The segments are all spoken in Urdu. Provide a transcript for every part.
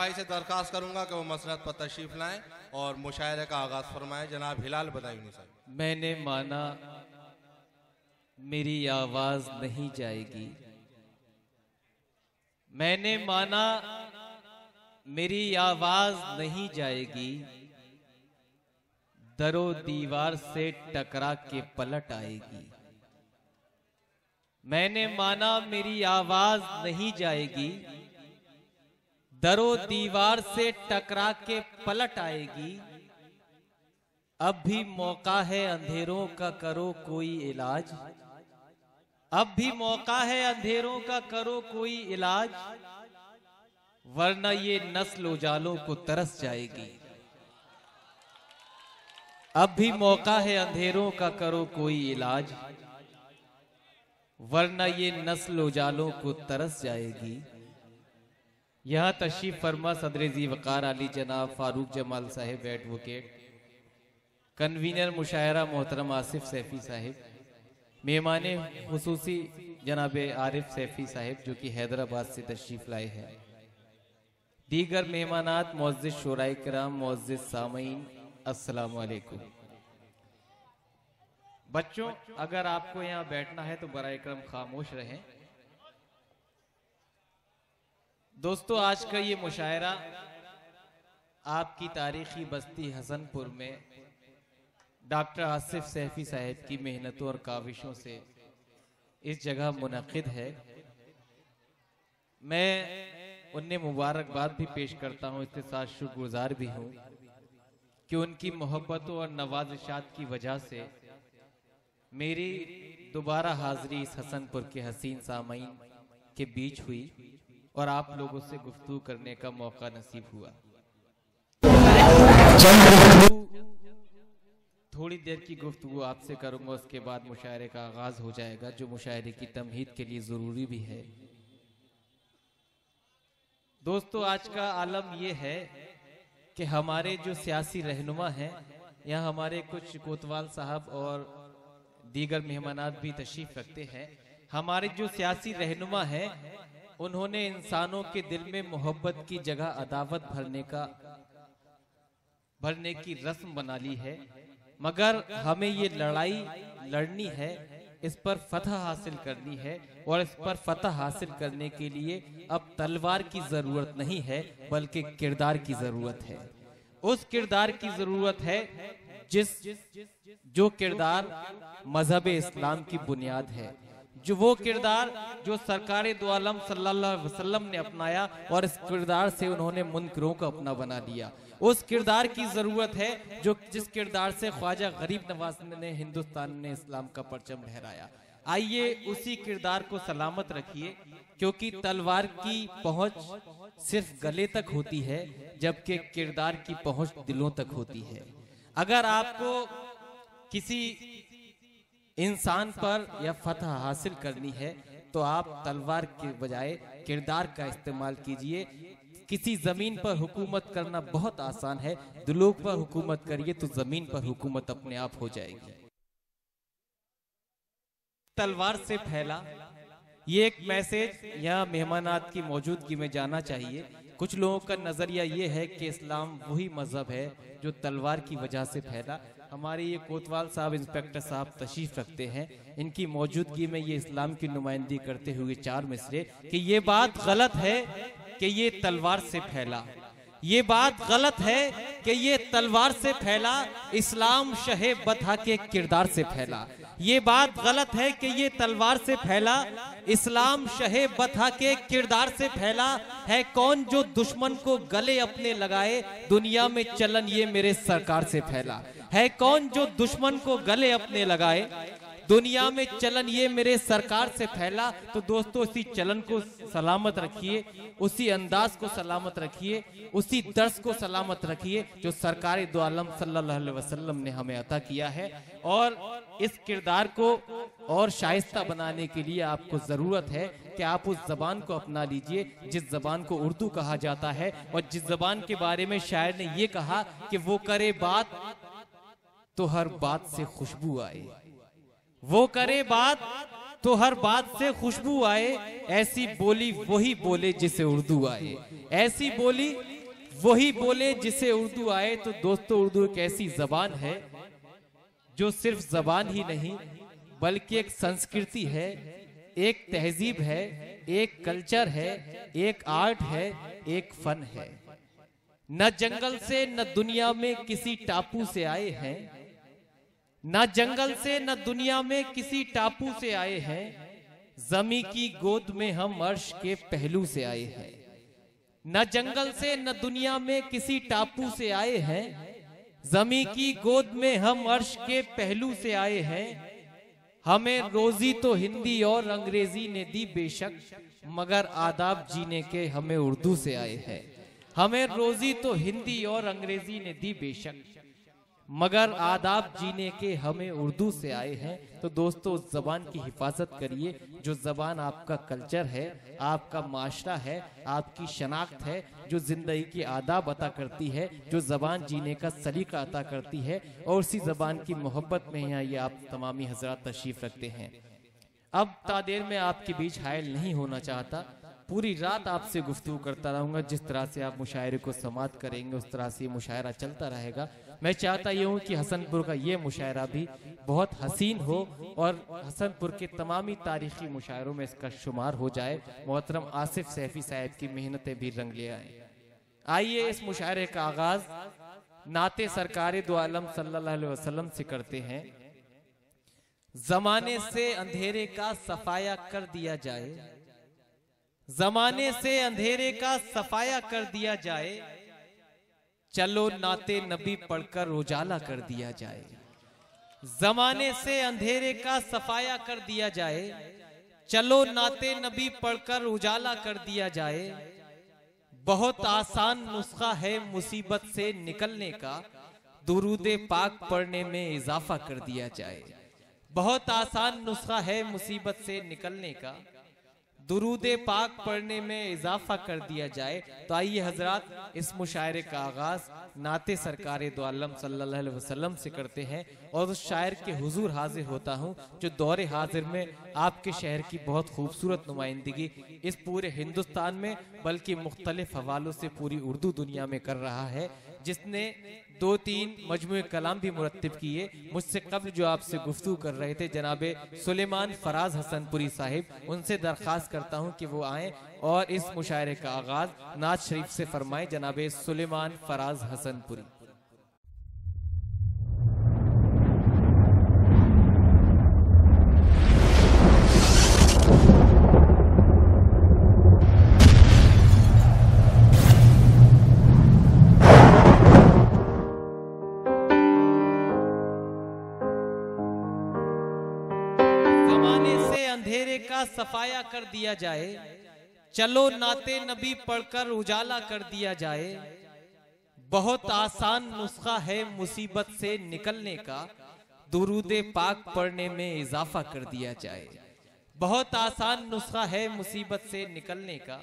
بھائی سے درخواست کروں گا کہ وہ مسرت پر تشریف لائیں اور مشاعرے کا آغاز فرمائیں۔ جناب ہلال بدائیونی صاحب میں نے مانا میری آواز نہیں جائے گی۔ میں نے مانا میری آواز نہیں جائے گی۔ در و دیوار سے ٹکرا کے پلٹ آئے گی۔ میں نے مانا میری آواز نہیں جائے گی۔ در و دیوار سے ٹکرا کے پلٹ آئے گی۔ اب بھی موقع ہے اندھیروں کا کرو کوئی علاج۔ اب بھی موقع ہے اندھیروں کا کرو کوئی علاج۔ ورنہ یہ نسل اجالوں کو ترس جائے گی۔ اب بھی موقع ہے اندھیروں کا کرو کوئی علاج۔ ورنہ یہ نسل اجالوں کو ترس جائے گی۔ یہاں تشریف فرما صدر زی وقار علی جناب فاروق جمال صاحب ایڈوکیٹ، کنوینر مشاعرہ محترم آصف سیفی صاحب، مہمان خصوصی جناب عارف سیفی صاحب جو کہ حیدرآباد سے تشریف لائے ہیں۔ دیگر مہمانات، معزز شورائے کرام، معزز سامعین، السلام علیکم۔ بچوں، اگر آپ کو یہاں بیٹھنا ہے تو برائے کرم خاموش رہیں۔ دوستو، آج کا یہ مشاعرہ آپ کی تاریخی بستی حسن پور میں ڈاکٹر آصف سیفی صاحب کی محنتوں اور کاوشوں سے اس جگہ منعقد ہے۔ میں انہیں مبارکباد بھی پیش کرتا ہوں، اس کے ساتھ شکر گزار بھی ہوں کہ ان کی محبتوں اور نوازشات کی وجہ سے میری دوبارہ حاضری اس حسن پور کے حسین سامعین کے بیچ ہوئی۔ اور آپ لوگوں سے گفتگو کرنے کا موقع نصیب ہوا۔ تھوڑی دیر کی گفتگو آپ سے کروں گا، اس کے بعد مشاعرے کا آغاز ہو جائے گا، جو مشاعرے کی تمہید کے لیے ضروری بھی ہے۔ دوستو، آج کا عالم یہ ہے کہ ہمارے جو سیاسی رہنما ہیں یہاں ہمارے کچھ کوتوال صاحب اور دیگر مہمانات بھی تشریف رکھتے ہیں، ہمارے جو سیاسی رہنما ہیں انہوں نے انسانوں کے دل میں محبت کی جگہ عداوت بھرنے کا بھرنے کی رسم بنا لی ہے۔ مگر ہمیں یہ لڑائی لڑنی ہے، اس پر فتح حاصل کرنی ہے اور اس پر فتح حاصل کرنے کے لیے اب تلوار کی ضرورت نہیں ہے، بلکہ کردار کی ضرورت ہے۔ اس کردار کی ضرورت ہے جس جو کردار مذہب اسلام کی بنیاد ہے۔ جو وہ کردار جو سرکار دو عالم صلی اللہ علیہ وسلم نے اپنایا اور اس کردار سے انہوں نے منکروں کو اپنا بنا دیا اس کردار کی ضرورت ہے جو جس کردار سے خواجہ غریب نواز نے ہندوستان نے اسلام کا پرچم لہرایا آئیے اسی کردار کو سلامت رکھیے، کیونکہ تلوار کی پہنچ صرف گلے تک ہوتی ہے، جبکہ کردار کی پہنچ دلوں تک ہوتی ہے۔ اگر آپ کو کسی انسان پر یا فتح حاصل کرنی ہے، تو آپ تلوار کے بجائے کردار کا استعمال کیجیے۔ کسی زمین پر حکومت کرنا بہت آسان ہے دلوں پر حکومت کریے تو زمین پر حکومت اپنے آپ ہو جائے گی۔ تلوار سے پھیلا۔ یہ ایک میسیج یہاں مہمانات کی موجودگی میں جانا چاہیے۔ کچھ لوگوں کا نظریہ یہ ہے کہ اسلام وہی مذہب ہے جو تلوار کی وجہ سے پھیلا۔ ہمارے یہ کوتوال صاحب انسپیکٹر صاحب تشریف رکھتے ہیں۔ ان کی موجودگی میں یہ اسلام کی نمائندگی کرتے ہوئے چار مصرے کہ یہ بات غلط ہے کہ یہ تلوار سے پھیلا۔ یہ بات غلط ہے کہ یہ تلوار سے پھیلا، اسلام شہ بدھا کے کردار سے پھیلا۔ یہ بات غلط ہے کہ یہ تلوار سے پھیلا، اسلام شہ بدھا کے کردار سے پھیلا۔ ہے کون جو دشمن کو گلے اپنے لگائے، دنیا میں چلن یہ میرے سرکار سے پھیلا۔ ہے کون جو دشمن کو گلے اپنے لگائے؟ دنیا میں چلن یہ میرے سرکار سے پھیلا، تو دوستو، اسی چلن کو سلامت رکھیے، اسی انداز کو سلامت رکھیے، اسی درس کو سلامت رکھیے جو سرکار دو عالم صلی اللہ علیہ وسلم نے ہمیں عطا کیا ہے۔ اور اس کردار کو اور شائستہ بنانے کے لیے آپ کو ضرورت ہے کہ آپ اس زبان کو اپنا لیجیے، جس زبان کو اردو کہا جاتا ہے۔ اور جس زبان کے بارے میں شاعر نے یہ کہا کہ وہ کرے بات تو ہر بات سے خوشبو آئے۔ وہ کرے بات تو ہر بات سے خوشبو آئے۔ ایسی بولی وہی بولے جسے اردو آئے۔ ایسی بولی وہی بولے جسے اردو آئے۔ تو دوستو، اردو ایک ایسی زبان ہے جو صرف زبان ہی نہیں، بلکہ ایک سنسکرتی ہے، ایک تہذیب ہے، ایک کلچر ہے، ایک آرٹ ہے، ایک فن ہے۔ نہ جنگل سے، نہ دنیا میں کسی ٹاپو سے آئے ہیں۔ نہ جنگل سے، نہ دنیا میں کسی ٹاپو سے آئے ہیں۔ زمیں کی گود میں ہم عرش کے پہلو سے آئے ہیں۔ نہ جنگل سے، نہ دنیا میں کسی ٹاپو سے آئے ہیں۔ زمیں کی گود میں ہم عرش کے پہلو سے آئے ہیں۔ ہمیں روزی تو ہندی اور انگریزی نے دی بے شک، مگر آداب جینے کے ہمیں اردو سے آئے ہیں۔ ہمیں روزی تو ہندی اور انگریزی نے دی بے شک۔ مگر آداب جینے کے ہمیں اردو سے آئے ہیں، تو دوستو اس زبان کی حفاظت کریے۔ جو زبان آپ کا کلچر ہے، آپ کا معاشرہ ہے، آپ کی شناخت ہے، جو زندگی کی آداب عطا کرتی ہے، جو زبان جینے کا سلیقہ عطا کرتی ہے، اور اسی زبان کی محبت میں یہاں یہ آپ تمامی حضرات تشریف رکھتے ہیں۔ اب تادیر میں آپ کے بیچ حائل نہیں ہونا چاہتا۔ پوری رات آپ سے گفتگو کرتا رہوں گا، جس طرح سے آپ مشاعرے کو سماعت کریں گے، اس طرح سے یہ مشاعرہ چلتا رہے گا۔ میں چاہتا یہ ہوں کہ حسن پور کا یہ مشاعرہ بھی بہت حسین ہو اور حسن پور کے تمامی تاریخی مشاعروں میں اس کا شمار ہو جائے۔ محترم آصف سیفی صاحب کی محنتیں بھی رنگ لے آئیں۔ آئیے اس مشاعرے کا آغاز نعت سرکار دو عالم صلی اللہ علیہ وسلم سے کرتے ہیں۔ زمانے سے اندھیرے کا صفایا کر دیا جائے۔ زمانے سے اندھیرے کا صفایا کر دیا جائے۔ چلو نعت نبی پڑھ کر اجالا کر دیا جائے۔ زمانے سے اندھیرے کا صفایا کر دیا جائے۔ چلو نعت نبی پڑھ کر اجالا کر دیا جائے۔ بہت آسان نسخہ ہے مصیبت سے نکلنے کا۔ درود پاک پڑھنے میں اضافہ کر دیا جائے۔ بہت آسان نسخہ ہے مصیبت سے نکلنے کا۔ درود پاک پڑھنے میں اضافہ کر دیا جائے تو آئیے حضرات، اس مشاعرے کا آغاز نعت سرکار دو عالم صلی اللہ علیہ وسلم سے کرتے ہیں اور اس شاعر کے حضور حاضر ہوتا ہوں جو دور حاضر میں آپ کے شہر کی بہت خوبصورت نمائندگی اس پورے ہندوستان میں بلکہ مختلف حوالوں سے پوری اردو دنیا میں کر رہا ہے۔ جس نے دو تین مجموعہ کلام بھی مرتب کیے، مجھ سے قبل جو آپ سے گفتگو کر رہے تھے، جناب سلیمان فراز حسن پوری صاحب، ان سے درخواست کرتا ہوں کہ وہ آئیں اور اس مشاعرے کا آغاز ناز شریف سے فرمائیں، جناب سلیمان فراز حسن پوری۔ صفایا کر دیا جائے، چلو نعت نبی پڑھ کر اجالا کر دیا جائے۔ بہت آسان نسخہ ہے مصیبت سے نکلنے کا، درود پاک پڑھنے میں اضافہ کر دیا جائے۔ بہت آسان نسخہ ہے مصیبت سے نکلنے کا۔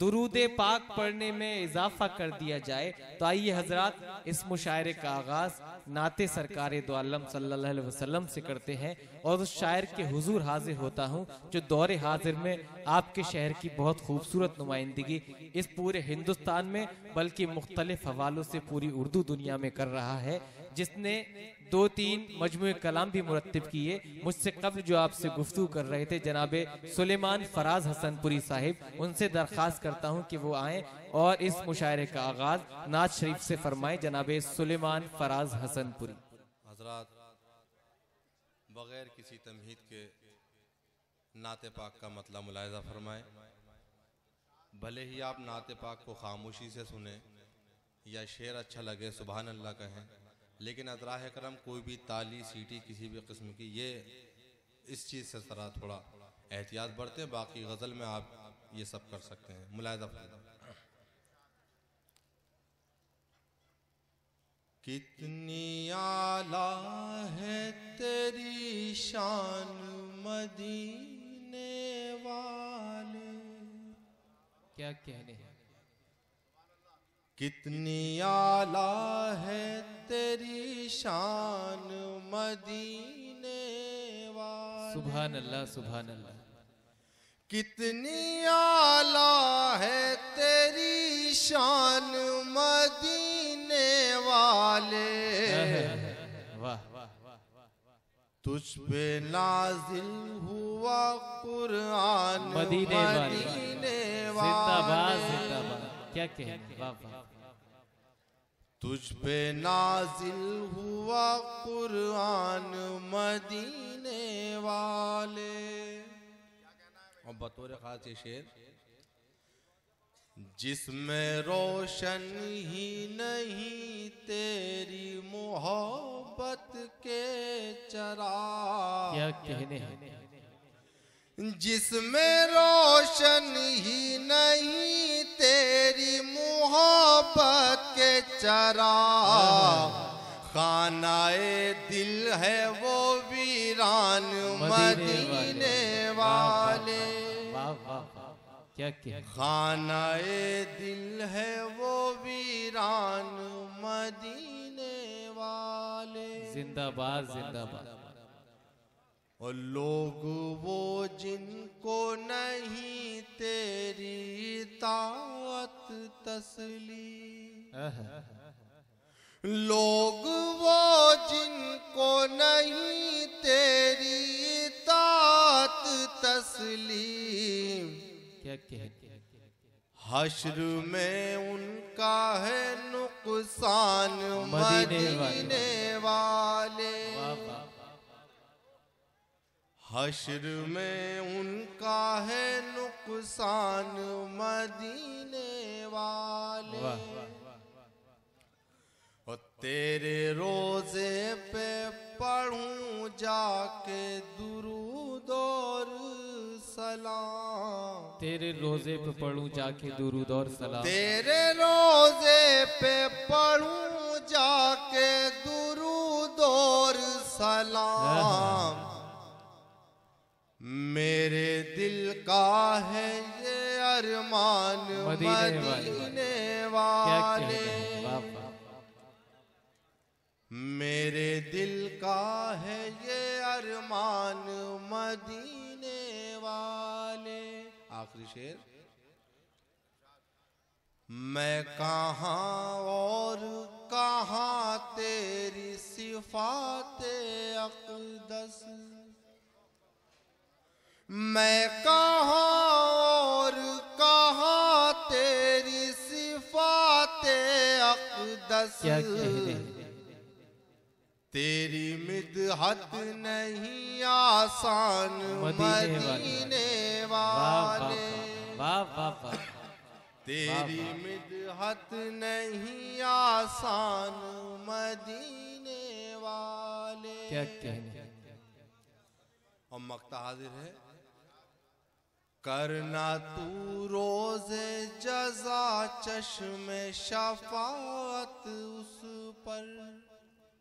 درود پاک پڑھنے میں اضافہ کر دیا جائے تو آئیے حضرات، اس مشاعرے کا آغاز نعت سرکار دو عالم صلی اللہ علیہ وسلم سے کرتے ہیں اور اس شاعر کے حضور حاضر ہوتا ہوں جو دور حاضر میں آپ کے شہر کی بہت خوبصورت نمائندگی اس پورے ہندوستان میں بلکہ مختلف حوالوں سے پوری اردو دنیا میں کر رہا ہے۔ جس نے دو تین مجموعہ کلام بھی مرتب کیے، مجھ سے قبل جو آپ سے گفتگو کر رہے تھے، جناب سلیمان فراز حسن پوری صاحب، ان سے درخواست کرتا ہوں کہ وہ آئیں اور اس مشاعرے کا آغاز ناز شریف سے فرمائیں، جناب سلیمان فراز حسن پوری۔ حضرات، بغیر کسی تمہید کے نعت پاک کا مطلب ملاحظہ فرمائیں۔ بھلے ہی آپ نعت پاک کو خاموشی سے سنیں یا شعر اچھا لگے، سبحان اللہ کہیں۔ لیکن ادراہ کرم کوئی بھی تالی سیٹی کسی بھی قسم کی، یہ اس چیز سے ذرا تھوڑا احتیاط برتے ہیں باقی غزل میں آپ یہ سب کر سکتے ہیں۔ ملاحظہ فرمائیں کتنی آلہ ہے تیری شان مدینے والے۔ کیا کہنے ہیں؟ کتنی آلہ ہے تیری شان مدینے والا سبحان اللہ سبحان اللہ۔ کتنی آلہ ہے تیری شان مدینے والے۔ تجھ پہ نازل ہوا قرآن مدینے والے۔ زندہ باز زندہ باز کیا کہیں واہ واہ۔ تجھ پہ نازل ہوا قرآن مدینے والے۔ اور بطور خاص یہ شیر جس میں روشن ہی نہیں تیری محبت کے چرا کیا کہنے ہیں؟ جس میں روشن ہی نہیں تیری محبت کے چرا۔ خانہ دل ہے وہ ویران مدینے والے۔ خانہ دل ہے وہ ویران مدینے والے۔ زندہ باد زندہ باد۔ اور لوگ وہ جن کو نہیں تیری طاعت تسلی لوگ وہ جن کو نہیں تیری طاعت تسلیم۔ کیا کہ حشر میں ان کا ہے نقصان مدینے والے۔ حشر میں ان کا ہے نقصان مدینے والے۔ اور تیرے روزے پہ پڑھوں جا کے درود اور سلام۔ تیرے روزے پہ پڑھوں جا کے درود اور سلام۔ تیرے روزے پہ پڑھوں جا کے درود اور سلام۔ ہاں، ہاں، ہاں، مدینے والے۔ میرے دل کا ہے یہ ارمان مدینے والے۔ آخری شیر میں کہاں اور کہاں تیری صفات اقدس میں کہاں اور کہاں تیری صفات اقدس؟ تیری مدحت نہیں آسان مدینے والے۔ تیری مدحت نہیں آسان مدینے والے۔ کیا کہنے حاضر ہے کرنا تو روز جزا چشم شفاعت اس پر۔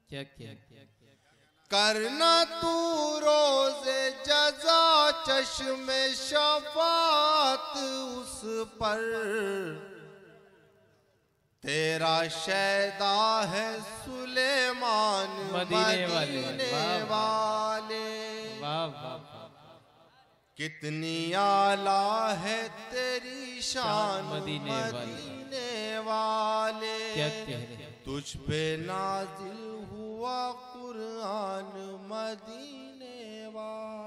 کیا کیا؟ کرنا تو روز جزا چشم شفاعت اس پر۔ تیرا شیدا ہے سلیمان مدینے والے۔ کتنی آلہ ہے تیری شان مدینے والے۔ تجھ پہ نازل ہوا قرآن مدینے والے۔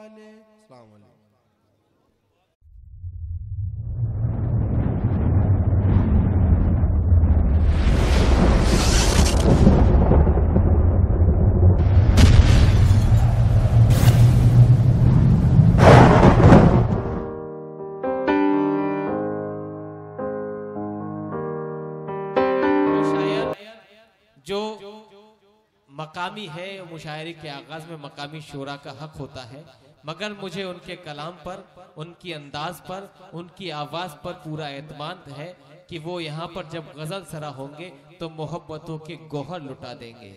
مقامی ہے مشاعرے کے آغاز میں مقامی شعرا کا حق ہوتا ہے، مگر مجھے ان کے کلام پر، ان کی انداز پر، ان کی آواز پر پورا اعتماد ہے کہ وہ یہاں پر جب غزل سرا ہوں گے تو محبتوں کے گوہر لٹا دیں گے۔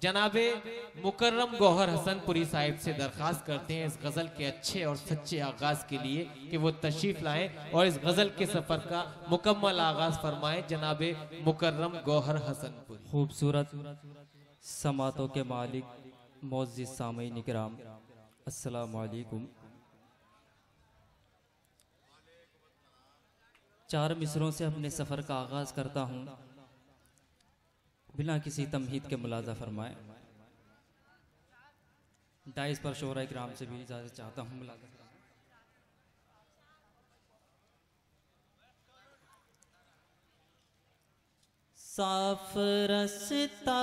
جناب مکرم گوہر حسن پوری صاحب سے درخواست کرتے ہیں اس غزل کے اچھے اور سچے آغاز کے لیے کہ وہ تشریف لائیں اور اس غزل کے سفر کا مکمل آغاز فرمائیں۔ جناب مکرم گوہر حسن پوری۔ خوبصورت سماعتوں کے مالک موزی سامعین نکرام السلام علیکم۔ چار مصروں سے اپنے سفر کا آغاز کرتا ہوں۔ بنا کسی تمہید کے ملازہ فرمائیں۔ ڈائز پر شعرا اکرام سے بھی اجازت چاہتا ہوں ملازہ صاف رستا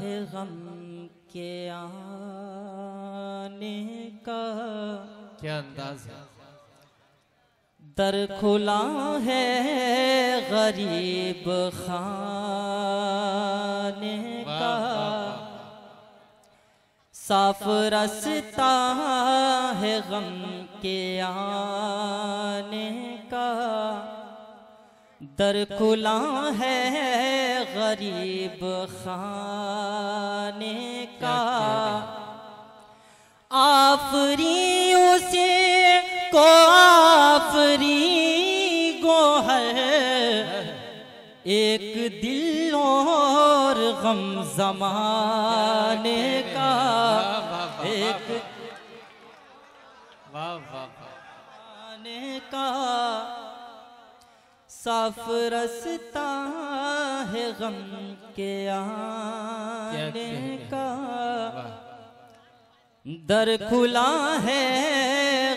ہے غم کے آنے کا۔ کیا انداز ہے؟ در کھلا ہے غریب خانے کا۔ صاف رستا ہے غم کے آنے کا۔ در کھلا ہے غریب خانے کا۔ آفری اسے کو آفری گوہر ایک دل اور غم زمانے کا۔ ایک واہ کا۔ صاف رستا ہے غم کے آنے کا۔ در کھلا ہے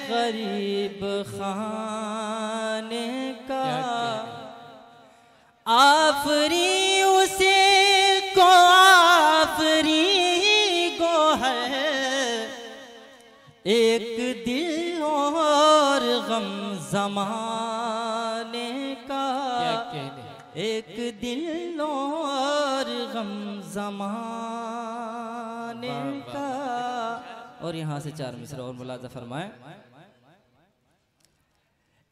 غریب خانے کا۔ آفری اسے کو آفری گوہر ایک دل اور غم زمانے ایک دل اور غم زمانے۔ کا۔ اور یہاں سے چار مصر اور ملازہ فرمائیں۔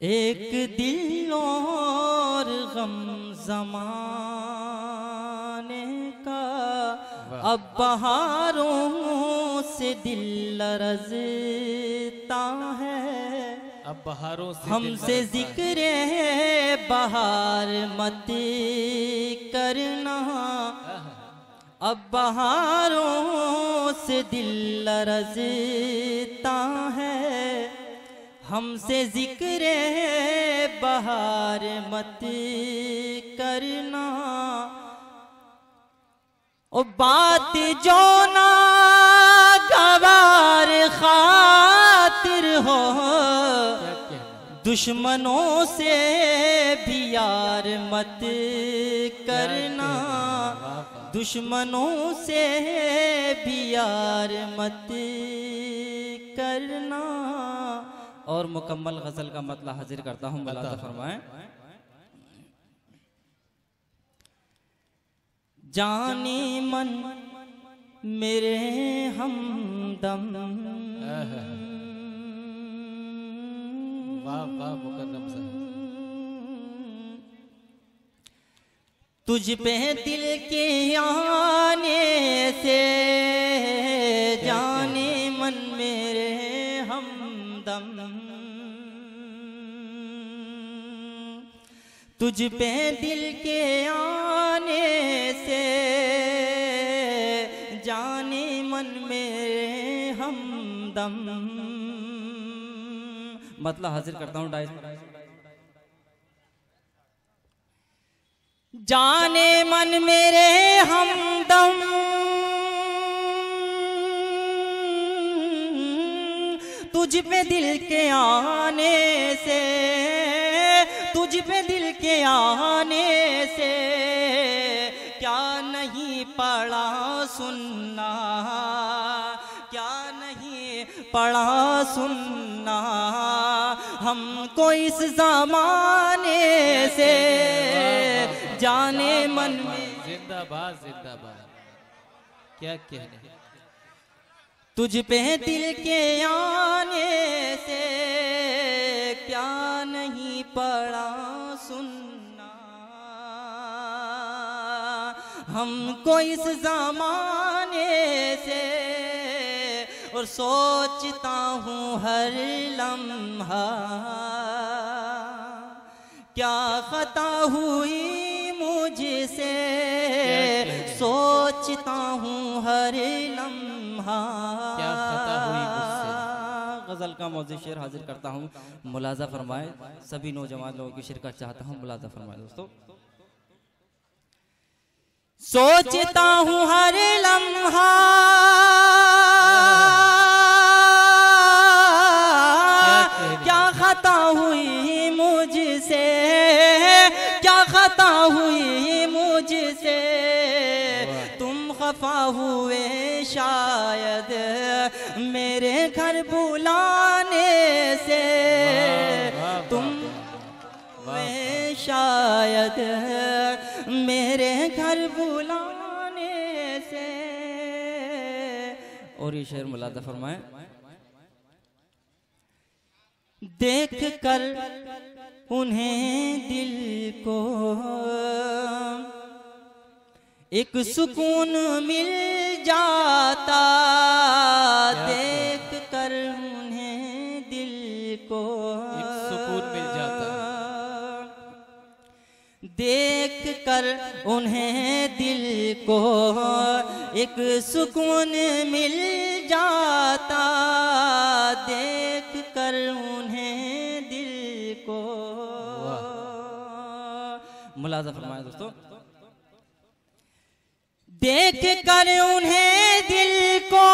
ایک دل اور غم زمانے کا۔ اب بہاروں سے دل لرزتا ہے۔ اب بہاروں سے ہم سے برستا ہے۔ ذکر بہار مت کرنا۔ اب بہاروں سے دل لرزتا ہے۔ ہم سے ذکر بہار مت کرنا۔ او بات جو نا گوار خاطر ہو دشمنوں سے بھی یار مت کرنا۔ دشمنوں سے بھی یار مت کرنا۔ اور مکمل غزل کا مطلع حاضر کرتا ہوں ملازہ فرمائیں۔ جانی من میرے ہمدم۔ واہ مکرم صاحب۔ تجھ پہ دل کے آنے سے جانے من میرے ہمدم تجھ پہ دل کے آنے سے جانے من میرے ہمدم مطلب حاضر کرتا ہوں ڈائز جانے من میرے ہمدم تجھ پہ دل کے آنے سے۔ تجھ پہ دل کے آنے سے۔ کیا نہیں پڑا سننا۔ پڑا سننا۔ ہم کو اس زمانے سے جانے من میں۔ زندہ باد زندہ باد۔ کیا کہنے تجھ پہ دل کے آنے سے کیا نہیں پڑا سننا۔ ہم کو اس زمانے سے اور سوچتا ہوں ہر لمحہ کیا خطا ہوئی مجھ سے؟ سوچتا ہوں ہر لمحہ کیا خطا ہوئی غزل کا موضوع شعر حاضر کرتا ہوں۔ ملازہ فرمائے سبھی نوجوان لوگوں کی شرکت چاہتا ہوں ملازہ فرمائے دوستو۔ سوچتا ہوں ہر لمحہ ہوئی مجھ سے۔ تم خفا ہوئے شاید میرے گھر بلانے سے۔ تم ہوئے شاید میرے گھر بلانے سے۔ اور یہ شعر ملادہ فرمائیں۔ دیکھ کر انہیں دل کو ایک سکون مل جاتا دیکھ کر انہیں دل کو ایک سکون مل جاتا۔ دیکھ کر انہیں دل کو ایک سکون مل جاتا دیکھ کر انہیں ملازہ فرمائے دوستو۔ دیکھ کر انہیں دل کو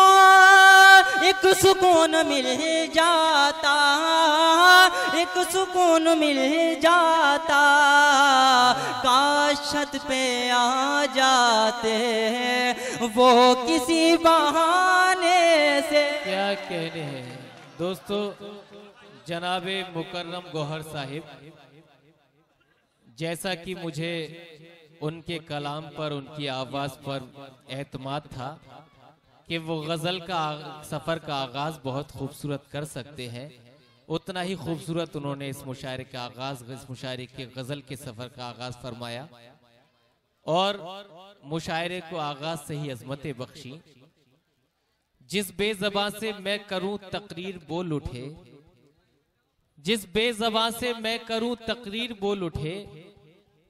ایک سکون مل جاتا ایک سکون مل جاتا۔ کاش چھت پہ آ جاتے وہ کسی بہانے سے۔ کیا کہنے ہیں؟ دوستو جناب مکرم گوہر صاحب جیسا کہ مجھے ان کے کلام پر، ان کی آواز پر اعتماد تھا کہ وہ غزل کا سفر کا آغاز بہت خوبصورت کر سکتے ہیں۔ اتنا ہی خوبصورت انہوں نے اس مشاعرے کا آغاز، اس مشاعرے کے غزل کے سفر کا آغاز فرمایا۔ اور مشاعرے کو آغاز سے ہی عظمتیں بخشی۔ جس بے زبان سے میں کروں تقریر بول اٹھے۔ جس بے زبان سے میں کروں تقریر بول اٹھے۔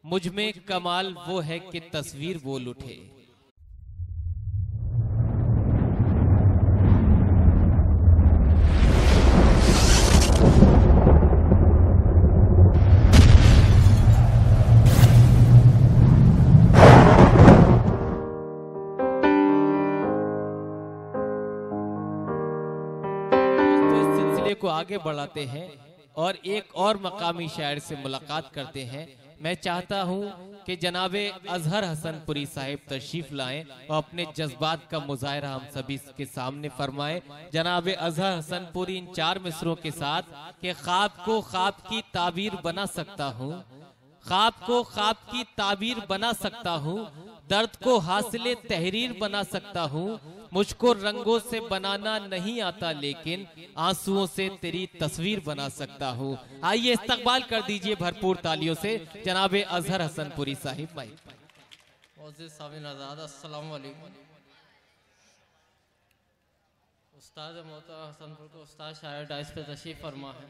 مجھ میں کمال وہ ہے کہ تصویر بول اٹھے سلسلے کو آگے بڑھاتے ہیں اور ایک اور مقامی شاعر سے ملاقات کرتے ہیں۔ میں چاہتا ہوں کہ جناب اظہر حسن پوری صاحب تشریف لائیں اور اپنے جذبات کا مظاہرہ ہم سبھی کے سامنے فرمائیں۔ جناب اظہر حسن پوری ان چار مصروں کے ساتھ کہ خواب کو خواب کی تعبیر بنا سکتا ہوں۔ خواب کو خواب کی تعبیر بنا سکتا ہوں۔ درد کو حاصل تحریر بنا سکتا ہوں۔ مجھ کو رنگوں سے بنانا نہیں آتا، لیکن آنسوؤں سے تیری تصویر بنا سکتا ہوں۔ آئیے استقبال کر دیجیے بھرپور تالیوں سے۔ جناب اظہر حسن پوری صاحب بھائی آزاد، السلام علیکم۔ استاد محترم حسن پور کو استاد شاعر ڈائس پہ تشریف فرما ہے۔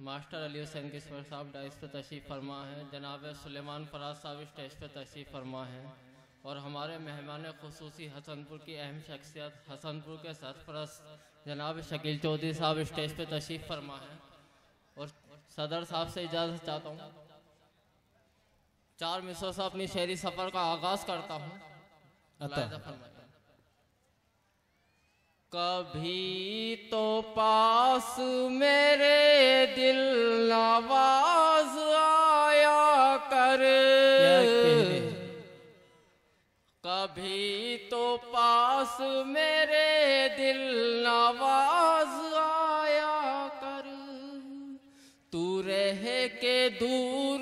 ماسٹر علی حسین کسمر صاحب ڈائس پہ تشریف فرما ہے۔ جناب سلیمان فراز صاحب اسٹیج پہ تشریف فرما ہے۔ اور ہمارے مہمان خصوصی حسن پور کی اہم شخصیت حسن پور کے سرپرست جناب شکیل چودھری صاحب اسٹیج پہ تشریف فرما ہے اور صدر صاحب سے اجازت چاہتا ہوں چار مصروں سے اپنی شہری سفر کا آغاز کرتا ہوں۔ کبھی تو پاس میرے دل نواز آیا کر کیا کہنے ہیں؟ کبھی تو پاس میرے دل نواز آیا کر۔ تو رہ کے دور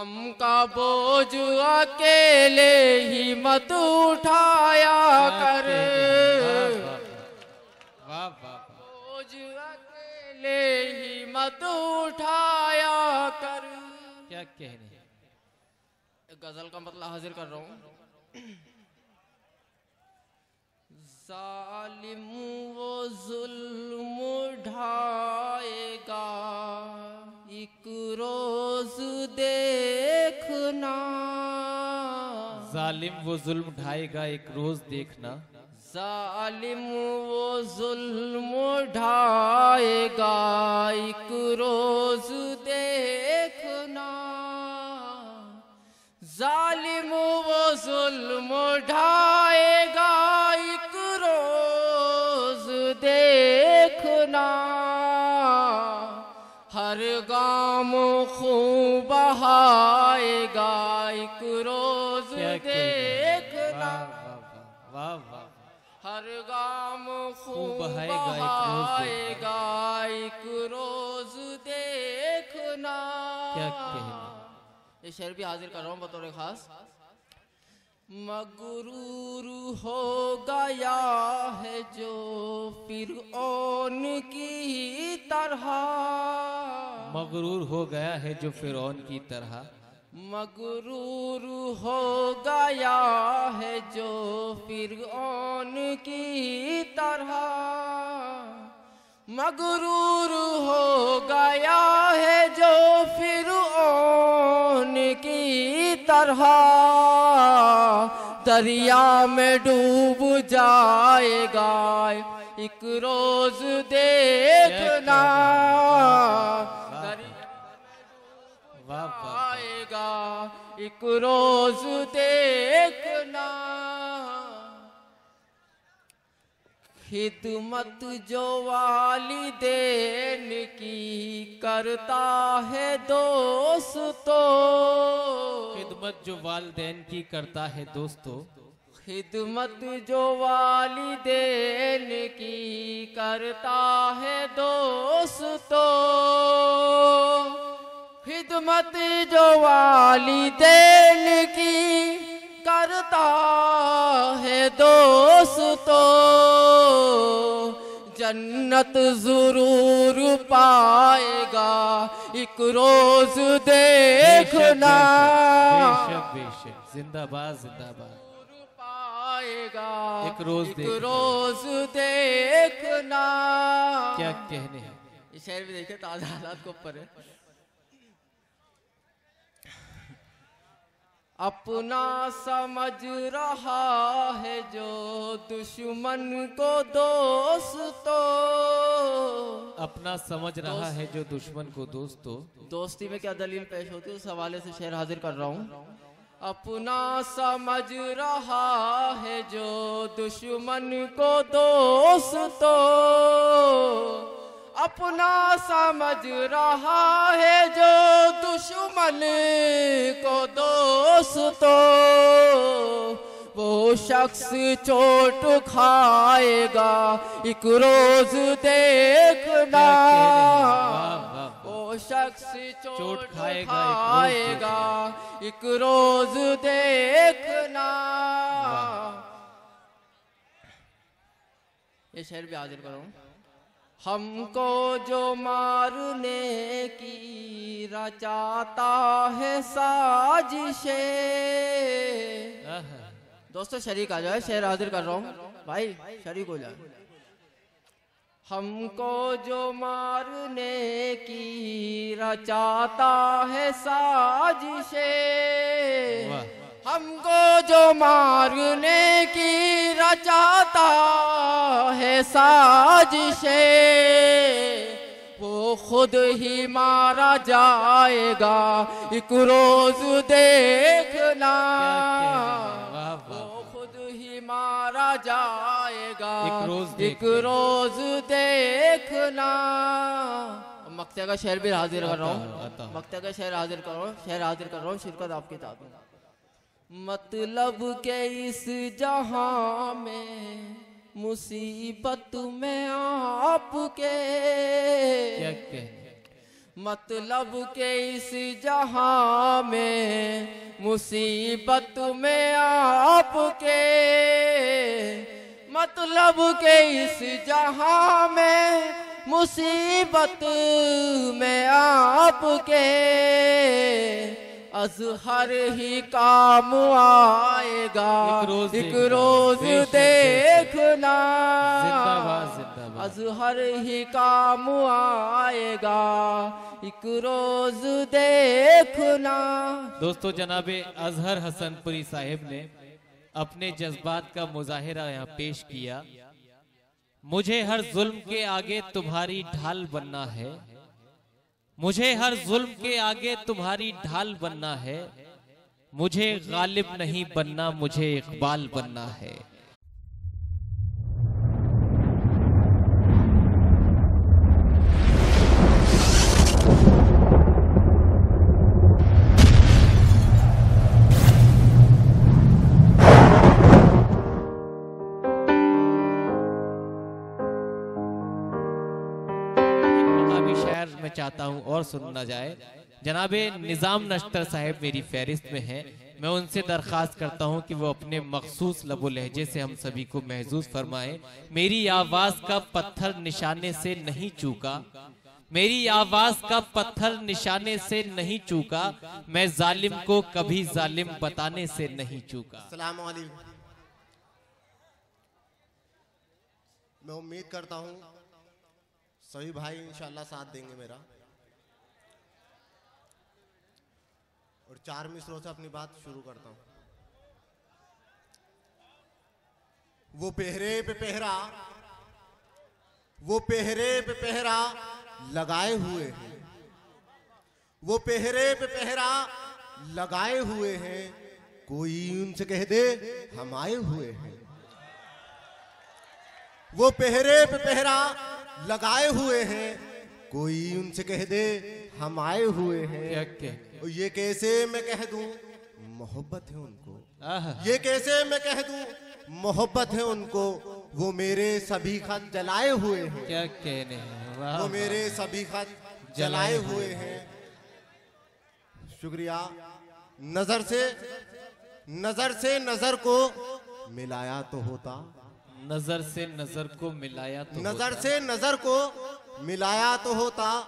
غم کا بوجھ اکیلے ہی مت اٹھایا کر۔ بوجھ اکیلے ہی مت اٹھایا کر۔ کیا کہنے غزل کا مطلب حاضر کر رہا ہوں۔ ظالم وہ ظلم ایک روز دیکھنا۔ ظالم وہ ظلم ڈھائے گا ایک روز دیکھنا۔ ظالم وہ ظلم ڈھائے گا ایک روز دیکھنا۔ ظالم وہ ظلم ڈھائے گا گام خون بہائے گا ایک روز دیکھنا۔ واہ واہ ہر گام خوب بہائے گا ایک روز دیکھنا۔ یہ شعر بھی حاضر کر رہا ہوں بطور خاص۔ مغرور ہو گیا ہے جو فرعون کی طرح۔ مغرور ہو گیا ہے جو فرعون کی طرح۔ مغرور ہو گیا ہے جو فرعون کی طرح۔ مغرور ہو گیا ہے جو فرعون کی طرح۔ دریا میں ڈوب جائے گا۔ ایک روز دیکھنا۔ دریا واہ آئے گا۔ ایک روز دیکھنا۔ خدمت جو والدین کی کرتا ہے دوستو۔ خدمت جو والدین کی کرتا ہے دوستو۔ خدمت جو والدین کی کرتا ہے دوستو۔ خدمت جو والدین کی کرتا ہے دوستو۔ جنت ضرور پائے گا۔ ایک روز دیکھنا۔ بے شک بے شک زندہ باد زندہ باد۔ پائے گا۔ ایک روز ایک دیکھنا۔ روز دیکھنا۔ کیا کہنے ہیں؟ یہ شعر بھی دیکھیں تازہ حالات کو اوپر ہے۔ اپنا سمجھ رہا ہے جو دشمن کو دوستو اپنا سمجھ رہا ہے جو دشمن کو دوستو دوستی میں کیا دلیل پیش ہوتی ہے؟ اس حوالے سے شعر حاضر کر رہا ہوں۔ اپنا سمجھ رہا ہے جو دشمن کو دوستو اپنا سمجھ رہا ہے جو دشمن کو دوستو وہ شخص چوٹ کھائے گا ایک روز دیکھنا۔ وہ شخص چوٹ کھائے کھائے گا، گا ایک روز دیکھنا۔ یہ شعر بھی حاضر کروں ہم کو جو مارنے کی رچاتا ہے سازشیں۔ دوستو، شریک آ جائے شعر حاضر کر رہا ہوں۔ بھائی، شریک ہو جائے ہم کو جو مارنے کی رچاتا ہے سازشیں۔ ہم کو جو مارنے کی رچاتا ہے سازشیں وہ خود ہی مارا جائے گا ایک روز دیکھنا وہ خود ہی مارا جائے گا ایک روز دیکھنا۔ مکتہ کا شعر بھی حاضر کر رہا۔ ہوں مکتہ کا شعر حاضر کر رہا ہوں شعر حاضر کر رہا ہوں شرکت آپ کی تعداد مطلب کہ اس جہاں میں مصیبت میں آپ کے کیا کہنے مطلب کہ اس جہاں میں مصیبت میں آپ کے مطلب کہ اس جہاں میں مصیبت میں آپ کے از ہر ہی کام آئے گا۔ ایک روز دیکھنا، روز بے شک، بے شک۔ دیکھنا۔ زندہ باد زندہ باد۔ از ہر ہی کام آئے گا۔ ایک روز دیکھنا۔ دوستو جناب اظہر حسن پوری صاحب نے اپنے جذبات کا مظاہرہ یہاں پیش کیا۔ مجھے ہر ظلم کے آگے تمہاری ڈھال بننا ہے۔ مجھے ہر ظلم کے آگے تمہاری ڈھال بننا ہے، مجھے غالب نہیں بننا، مجھے اقبال بننا ہے۔ اور سننا جائے۔ جناب نظام نشتر صاحب میری فہرست میں ہیں۔ میں ان سے درخواست کرتا ہوں کہ وہ اپنے مخصوص لب و لہجے سے ہم سبھی کو محظوظ فرمائیں۔ میری آواز کا پتھر نشانے سے نہیں چوکا۔ میری آواز کا پتھر نشانے سے نہیں چوکا۔ میں ظالم کو کبھی ظالم بتانے سے نہیں چوکا۔ السلام علیکم۔ میں امید کرتا ہوں سبھی بھائی انشاءاللہ ساتھ دیں گے میرا۔ چار مصروں سے اپنی بات شروع کرتا ہوں۔ وہ پہرے پہ پہرا، وہ پہرے پہ پہرا لگائے ہوئے ہیں۔ وہ پہرے پہ پہرا لگائے ہوئے ہیں، کوئی ان سے کہہ دے ہم آئے ہوئے ہیں۔ وہ پہرے پہ پہرا لگائے ہوئے ہیں، کوئی ان سے کہہ دے ہم آئے ہوئے ہیں۔ یہ کیسے میں کہہ دوں؟ محبت ہے ان کو۔ یہ کیسے میں کہہ دوں؟ محبت ہے ان کو۔ وہ میرے سبھی خط جلائے ہوئے ہیں۔ کیا کہنے وہ میرے سبھی خط جلائے ہوئے ہیں۔ شکریہ۔ نظر سے نظر سے نظر کو ملایا تو ہوتا۔ نظر سے نظر کو ملایا تو نظر سے نظر کو ملایا تو ہوتا۔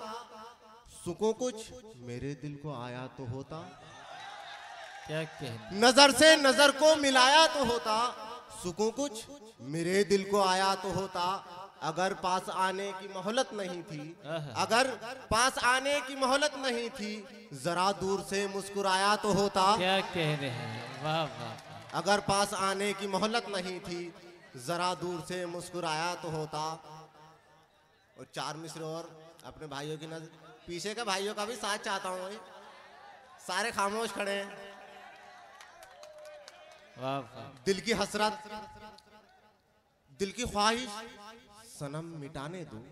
سکو کچھ میرے دل کو آیا تو ہوتا۔ کیا نظر سے نظر کو ملایا تو ہوتا۔ سکوں کچھ میرے دل کو آیا تو ہوتا۔ اگر پاس آنے کی مہلت نہیں تھی اگر پاس آنے کی مہلت نہیں تھی ذرا دور سے مسکرایا تو ہوتا۔ کیا کہنے ہیں؟ اگر پاس آنے کی مہلت نہیں تھی ذرا دور سے مسکرایا تو ہوتا۔ اور چار مصر اور اپنے بھائیوں کی نظر۔ پیچھے کے بھائیوں کا بھی ساتھ چاہتا ہوں بھائی۔ سارے خاموش کھڑے ہیں۔ دل کی حسرت دل کی خواہش سنم مٹانے دو۔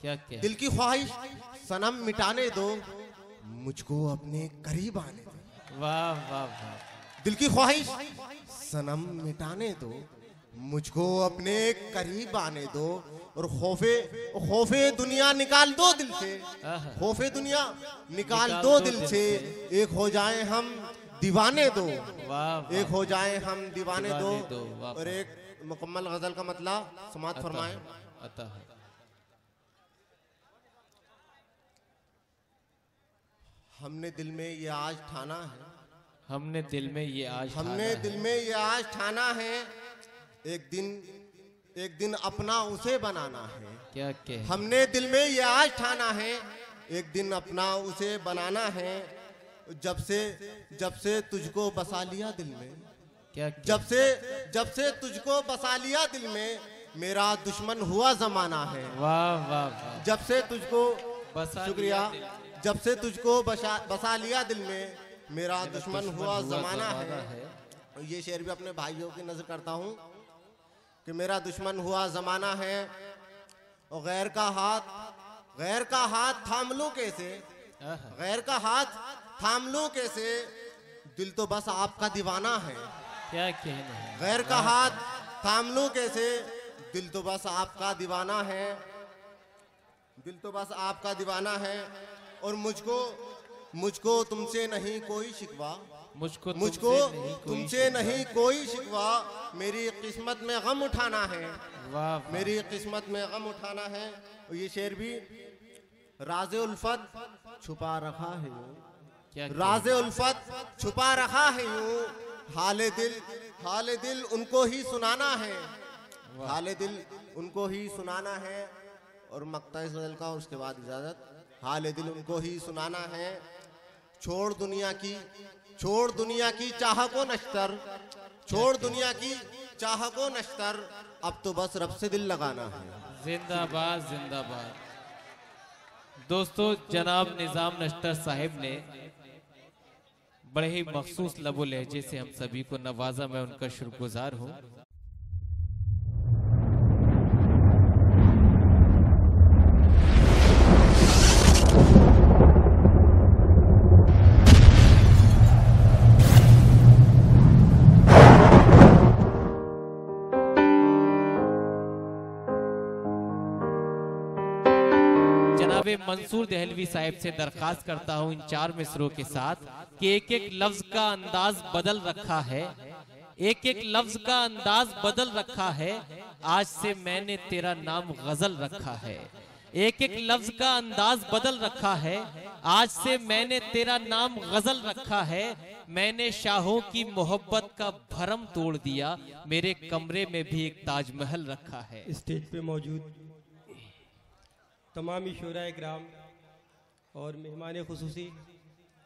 کیا دل کی خواہش سنم مٹانے دو۔ مجھ کو اپنے قریب آنے دو۔ واہ واہ دل کی خواہش سنم مٹانے دو۔ مجھ کو اپنے قریب آنے دو۔ اور خوف خوف دنیا نکال دو دل سے۔ خوف دنیا نکال دو دل سے۔ ایک ہو جائیں ہم دیوانے دو۔ ایک ہو جائیں ہم دیوانے دو۔ اور ایک مکمل غزل کا مطلب سماعت فرمائیں۔ ہم نے دل میں یہ آج ٹھانا ہے۔ ہم نے دل میں یہ آج ہم نے۔ دل میں یہ آج ٹھانا ہے۔ ایک دن ایک دن اپنا اسے بنانا ہے۔ کیا کہ ہم نے دل میں یہ آج ٹھانا ہے ایک دن اپنا اسے بنانا ہے۔ جب سے جب سے تجھ کو بسا لیا دل میں۔ کیا جب سے جب سے تجھ کو بسا لیا دل میں میرا دشمن ہوا زمانہ ہے۔ واہ واہ واہ۔ جب سے تجھ کو شکریہ۔ جب سے تجھ کو بسا لیا دل میں میرا میرا دشمن ہوا زمانہ ہے۔ یہ شعر بھی اپنے بھائیوں کی نظر کرتا ہوں۔ کہ میرا دشمن ہوا زمانہ ہے اور غیر کا ہاتھ غیر کا ہاتھ تھام لوں کیسے؟ غیر کا ہاتھ تھام لوں کیسے؟ دل تو بس آپ کا دیوانہ ہے۔ کیا کہنے ہیں؟ غیر کا ہاتھ تھام لوں کیسے؟ دل تو بس آپ کا دیوانہ ہے۔ دل تو بس آپ کا دیوانہ ہے۔ اور مجھ کو مجھ کو تم سے نہیں کوئی شکوا مجھ کو مجھ تم کو سے نہیں تم کوئی سے نہیں کوئی شکوا میری قسمت میں غم اٹھانا ہے۔ میری قسمت میں غم اٹھانا ہے۔ اور یہ شعر بھی راز الفت چھپا رکھا ہے۔ یوں راز الفت چھپا رکھا ہے۔ یوں حال دل حال دل ان کو ہی سنانا ہے۔ حال دل ان کو ہی سنانا ہے۔ اور مقطع اس غزل کا اس کے بعد اجازت۔ حال دل ان کو ہی سنانا ہے۔ چھوڑ دنیا کی چھوڑ دنیا کی چاہ کو نشتر، چھوڑ دنیا کی چاہ کو نشتر۔ اب تو بس رب سے دل لگانا ہے۔ زندہ باد زندہ باد۔ دوستو، جناب نظام نشتر صاحب نے بڑے ہی مخصوص لب و لہجے سے ہم سبھی کو نوازا، میں ان کا شکر گزار ہوں۔ جناب منصور دہلوی صاحب سے درخواست کرتا ہوں ان چار مصروں کے ساتھ کہ ایک ایک لفظ کا انداز بدل رکھا ہے۔ ایک ایک لفظ کا انداز بدل رکھا ہے۔ آج سے میں نے تیرا نام غزل رکھا ہے۔ ایک ایک لفظ کا انداز بدل رکھا ہے۔ آج سے میں نے تیرا نام غزل رکھا ہے۔ میں نے شاہوں کی محبت کا بھرم توڑ دیا۔ میرے کمرے میں بھی ایک تاج محل رکھا ہے۔ اسٹیج پہ موجود۔ تمامی شعراء اکرام اور مہمان خصوصی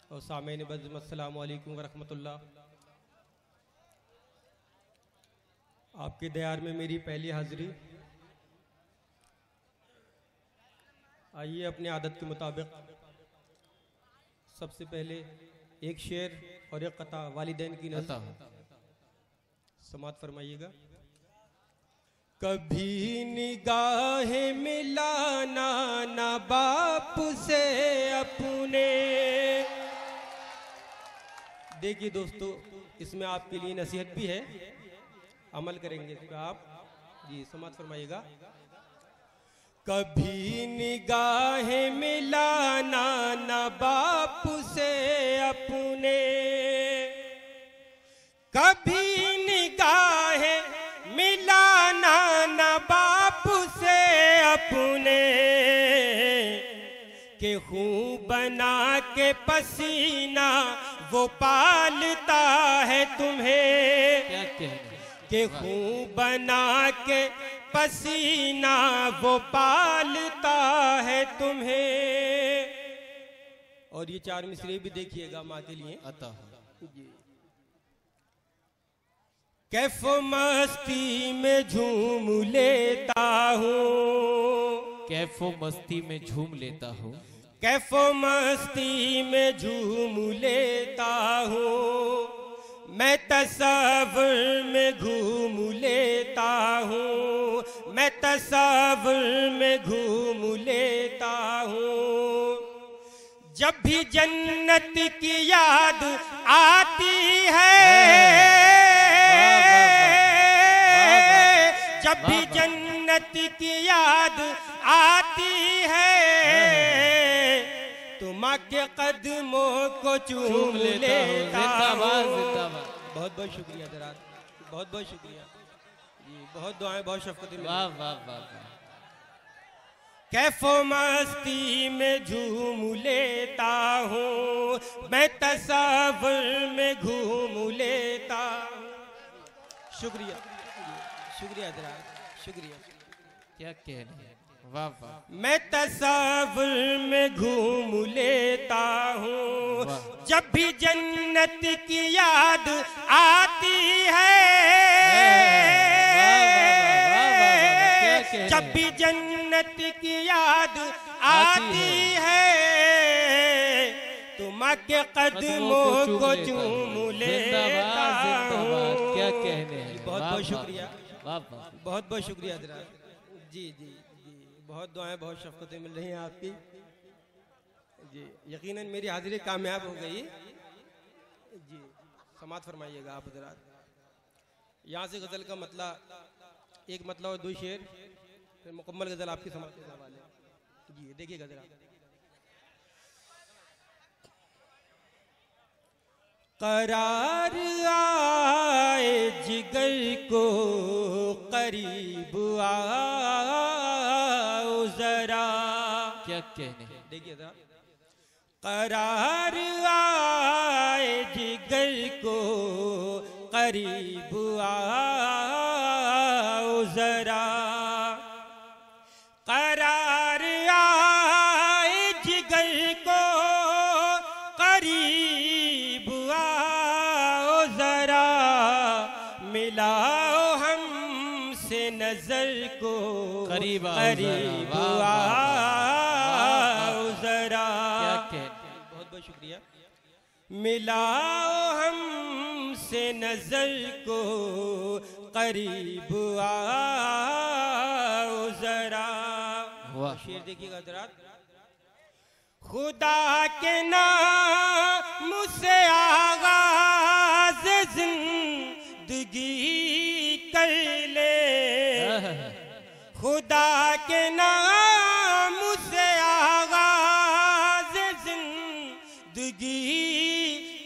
اور سامعین بزم السلام علیکم ورحمۃ اللہ۔ آپ کے دیار میں میری پہلی حاضری۔ آئیے اپنے عادت کے مطابق۔ سب سے پہلے ایک شعر اور ایک قطع والدین کی نظر۔ سماعت فرمائیے گا۔ کبھی نگاہ ملانا نہ باپ سے اپنے۔ دیکھیے دوستو، اس میں آپ کے لیے نصیحت بھی ہے۔ عمل کریں گے اس پہ آپ۔ جی سماعت فرمائیے گا۔ کبھی نگاہ ملانا نہ باپ سے اپنے۔ کبھی اپنے کہ خون بنا کے پسینہ وہ پالتا ہے تمہیں کہ خون بنا کے پسینہ وہ پالتا ہے تمہیں اور یہ چار مصرے بھی دیکھیے گا ماں کے لیے۔ عطا ہو کیف مستی میں جھوم لیتا ہوں؟ کیف مستی میں جھوم لیتا ہوں؟ کیف مستی میں جھوم لیتا ہوں؟ میں تصور میں گھوم لیتا ہوں۔ میں تصور میں گھوم لیتا ہوں۔ جب بھی جنت کی یاد آتی ہے جب بھی جنت کی یاد آتی ہے ماں کے قدموں کو چوم لیتا ہوں بہت بہت شکریہ حضرات بہت بہت شکریہ۔ جی بہت دعائیں بہت واہ واہ واہ کیف و مستی میں جھوم لیتا ہوں میں تصور میں گھوم لیتا ہوں۔ شکریہ۔ شکریہ حضرات شکریہ. کیا کہنے واہ واہ. میں تصور میں گھوم لیتا ہوں۔ جب بھی جنت کی یاد آتی ہے۔ جب بھی جنت کی یاد آتی ہے۔ تو ماں کے قدموں کو چوم لیتا ہوں۔ بہت بہت شکریہ۔ بہت بہت شکریہ حضرات۔ جی جی جی۔ بہت دعائیں، بہت شفقتیں مل رہی ہیں آپ کی۔ جی یقیناً میری حاضری کامیاب ہو گئی۔ جی سماعت فرمائیے گا آپ حضرات۔ یہاں سے غزل کا مطلع، ایک مطلع اور دو شعر، پھر مکمل غزل آپ کی سماعت کے حوالے۔ جی دیکھیے غزل آپ۔ قرار آئے جگر کو۔ قریب آؤ ذرا۔ کیا کہنے؟ دیکھیے ذرا۔ قرار آئے جگر کو قریب آؤ ذرا۔ قریب قریب ذرا، بہت بہت شکریہ ملاؤ ہم سے نظر کو قریب آؤ ذرا شیر دیکھیے گا حضرات خدا کے نام سے آغاز زندگی کر لے خدا کے نام سے آغاز زندگی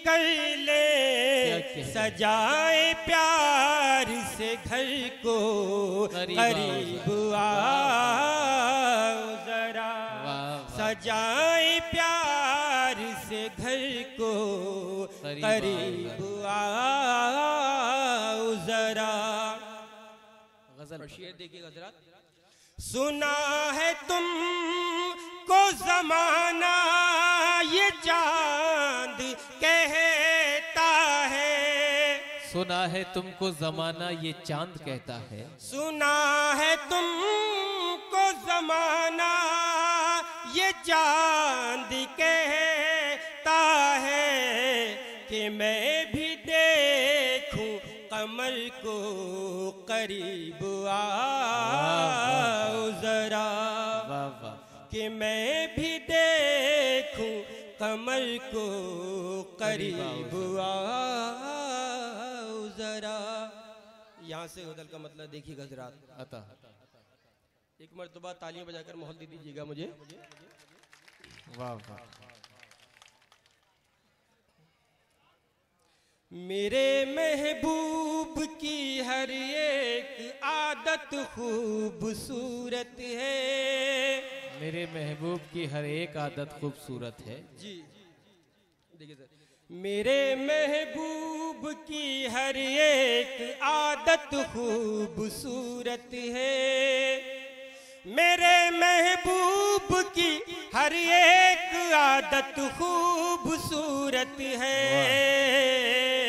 کر لے۔ سجائے پیار سے گھر کو قریب آؤ۔ ذرا۔ سجائے پیار سے گھر کو قریب آؤ ذرا۔ غزل دیکھیے حضرات۔ سنا ہے تم کو زمانہ یہ چاند کہتا ہے۔ سنا ہے تم کو زمانہ یہ چاند کہتا ہے۔ سنا ہے تم کو زمانہ یہ چاند کہتا ہے کہ میں بھی قمر کو قریب آؤ ذرا کہ میں بھی دیکھوں قمر کو قریب آؤ ذرا۔ یہاں سے غزل کا مطلب دیکھیے گا حضرات عطا۔ ایک مرتبہ تالیاں بجا کر ماحول دے دیجیے گا مجھے۔ واہ واہ۔ میرے محبوب کی ہر ایک عادت خوبصورت ہے۔ میرے محبوب کی ہر ایک عادت خوبصورت ہے۔ جی دیکھیے سر میرے محبوب کی ہر ایک عادت خوبصورت ہے۔ میرے محبوب کی ہر ایک عادت خوبصورت ہے۔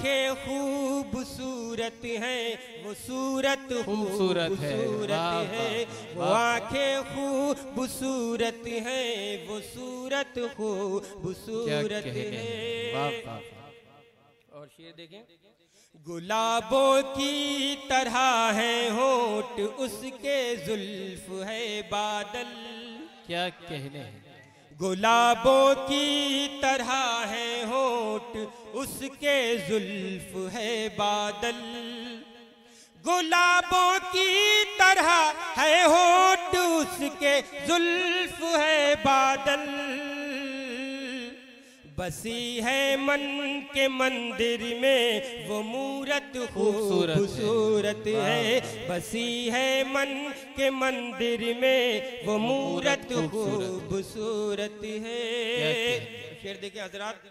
آنکھیں خوبصورت ہیں وہ صورت خوبصورت ہے، وہ آنکھیں خوبصورت ہیں وہ صورت خوبصورت ہے اور شیر دیکھیں۔ گلابوں کی طرح ہے ہونٹ اس کے زلف ہے بادل۔ کیا کہنے ہیں؟ گلابوں کی طرح ہے ہوٹ، اس کے زلف ہے بادل۔ گلابوں کی طرح ہے ہوٹ، اس کے زلف ہے بادل۔ بسی ہے من کے مندر میں وہ مورت خوبصورت ہے۔ بسی ہے من کے مندر میں وہ مورت خوبصورت ہے؟ شیر دیکھیں حضرات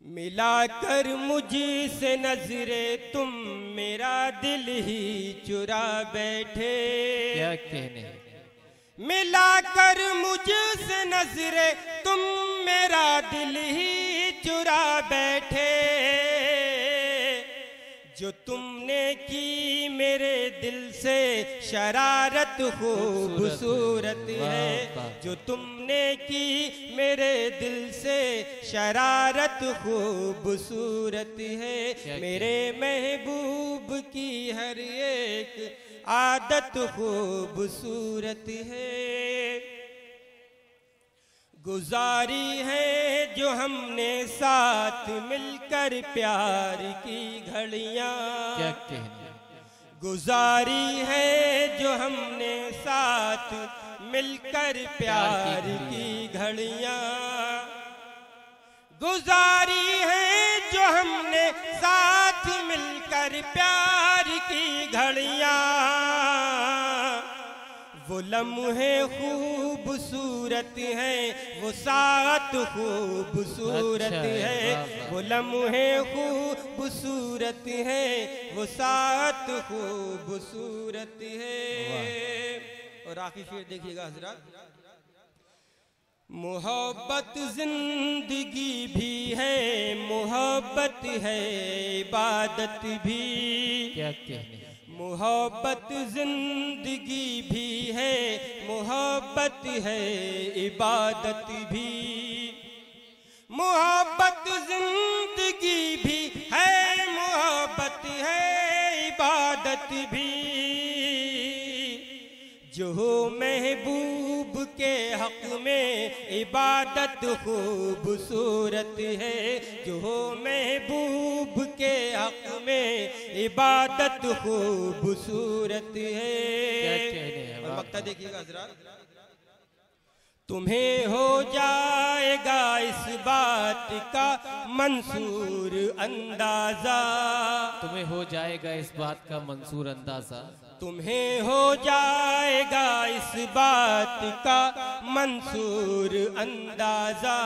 ملا کر مجھ سے نظریں تم میرا دل ہی چرا بیٹھے۔ کیا کہنے ہیں؟ ملا کر مجھ سے نظریں تم میرا دل ہی چرا بیٹھے۔ جو تم نے کی میرے دل سے شرارت خوبصورت ہے۔ جو تم نے کی میرے دل سے شرارت خوبصورت ہے۔ میرے محبوب کی ہر ایک عادت خوبصورت ہے۔ گزاری ہے جو ہم نے ساتھ مل کر پیار کی گھڑیاں۔ کیا کہنے؟ گزاری ہے جو ہم نے ساتھ مل کر پیار کی گھڑیاں۔ گزاری ہے جو ہم نے ساتھ مل کر پیار کی گھڑیاں وہ لمحے خوبصورت ہیں وہ ساتھ خوبصورت ہے،۔ وہ لمحے خوبصورت ہیں وہ ساتھ خوبصورت ہے اور آخری شعر دیکھیے گا حضرات محبت زندگی بھی ہے محبت ہے عبادت بھی۔ کیا محبت زندگی بھی ہے محبت ہے عبادت بھی۔ محبت زندگی بھی ہے محبت ہے عبادت بھی۔ جو محبوب کے حق میں عبادت خوبصورت ہے۔ جو محبوب کے حق میں عبادت خوبصورت ہے۔ دیکھیے گا حضرات۔ تمہیں ہو جائے گا اس بات کا منصور اندازہ۔ تمہیں ہو جائے گا اس بات کا منصور اندازہ۔ تمہیں ہو جائے گا اس بات کا منصور اندازہ۔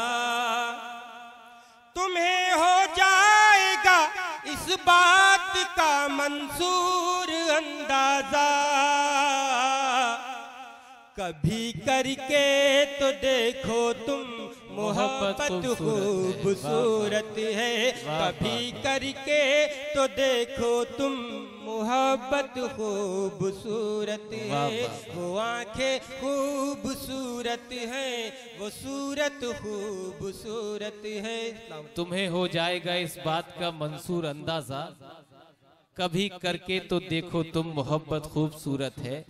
تمہیں ہو جائے گا اس بات کا منصور اندازہ۔ کبھی کر کے تو دیکھو تم محبت خوبصورت ہے۔ کبھی کر کے تو دیکھو تم محبت خوبصورت ہے۔ وہ آنکھیں خوبصورت ہیں۔ وہ صورت خوبصورت ہے۔ تمہیں ہو جائے گا اس بات کا منصور اندازہ۔ کبھی کر کے تو دیکھو تم محبت خوبصورت ہے۔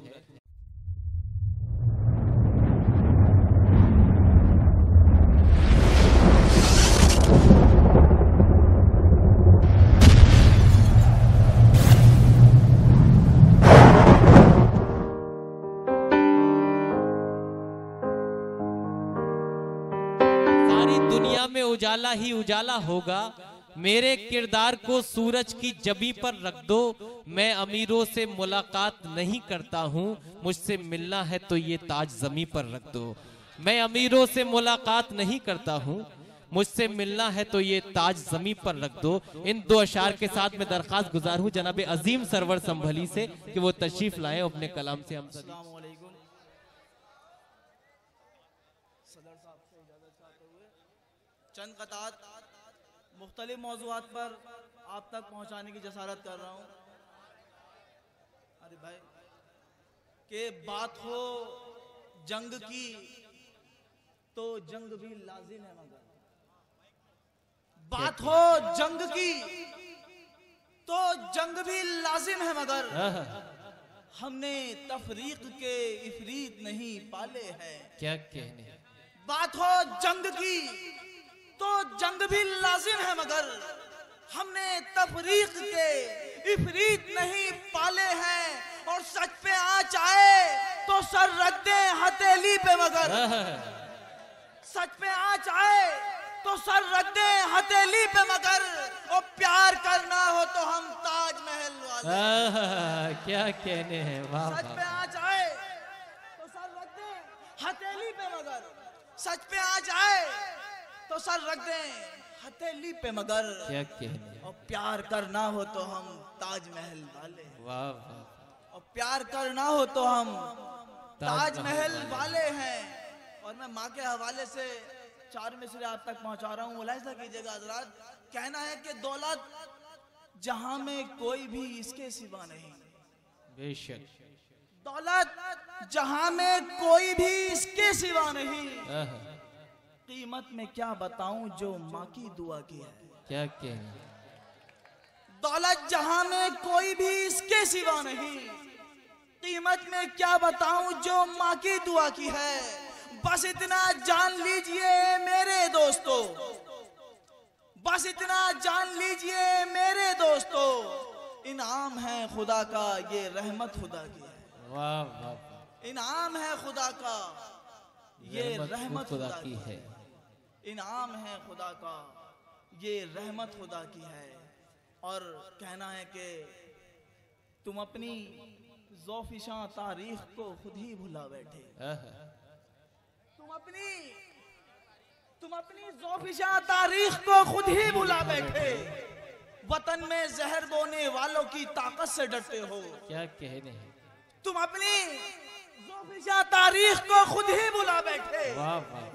اجالا ہی اجالا ہوگا۔ میرے کردار کو سورج کی جبی پر رکھ دو۔ میں امیروں سے ملاقات نہیں کرتا ہوں۔ مجھ سے ملنا ہے تو یہ تاج زمیں پر رکھ دو۔ میں امیروں سے ملاقات نہیں کرتا ہوں۔ مجھ سے ملنا ہے تو یہ تاج زمیں پر رکھ دو۔ ان دو اشعار کے ساتھ میں درخواست گزار ہوں جناب عظیم سرور سنبھلی سے کہ وہ تشریف لائیں اپنے کلام سے ہم سب السلام علیکم صدر صاحب سے اجازت چاہتے ہوئے چند قطعات مختلف موضوعات پر آپ تک پہنچانے کی جسارت کر رہا ہوں۔ ارے بھائی کہ بات ہو جنگ کی تو جنگ بھی لازم ہے مگر۔ بات ہو جنگ کی تو جنگ بھی لازم ہے مگر۔ ہم نے تفریق کے افریت نہیں پالے ہیں۔ کیا کہنے بات ہو جنگ کی تو جنگ بھی لازم ہے مگر ہم نے تفریق کے افریت نہیں پالے ہیں اور سچ پہ آچ آئے تو سر رکھ دیں ہتیلی پہ مگر سچ پہ آچ آئے تو سر رکھ دیں ہتیلی پہ مگر اور پیار کرنا ہو تو ہم تاج محل والے۔ کیا کہنے ہیں؟ سچ پہ آ جائے تو سر رکھ دیں ہتھیلی پہ مگر سچ پہ آ جائے تو سر رکھ دیں۔ ہتھیلی پہ مگر۔ کیا اور پیار کرنا ہو تو ہم تاج محل والے۔ واہ واہ اور پیار کرنا ہو تو ہم تاج محل والے۔ ہیں۔ اور میں ماں کے حوالے سے چار مصرے آپ تک پہنچا رہا ہوں۔ ملاحظہ کیجیے گا حضرات کہنا ہے کہ دولت جہاں میں کوئی بھی اس کے سوا نہیں۔ بے شک۔ دولت جہاں میں کوئی بھی اس کے سوا نہیں۔ قیمت میں کیا بتاؤں جو ماں کی دعا کی ہے؟ کیا کہنے ہیں؟ دولت جہاں میں کوئی بھی اس کے سوا نہیں۔ قیمت میں کیا بتاؤں جو ماں کی دعا کی ہے؟ بس اتنا جان لیجیے میرے دوستو۔ بس اتنا جان لیجیے میرے دوستو۔ انعام ہے خدا کا یہ رحمت خدا کی ہے۔ انعام ہے خدا کا۔ یہ رحمت خدا کی ہے۔ انعام ہے خدا کا۔ یہ رحمت خدا کی ہے۔ اور کہنا ہے کہ تم اپنی ذوفشاں تاریخ کو خود ہی بھلا بیٹھے۔ تم اپنی تم اپنی ذوفشاں تاریخ کو خود ہی بھلا بیٹھے۔ وطن میں زہر بونے والوں کی طاقت سے ڈرتے ہو۔ کیا کہنے ہیں؟ تم اپنی یا تاریخ کو خود ہی بلا بیٹھے۔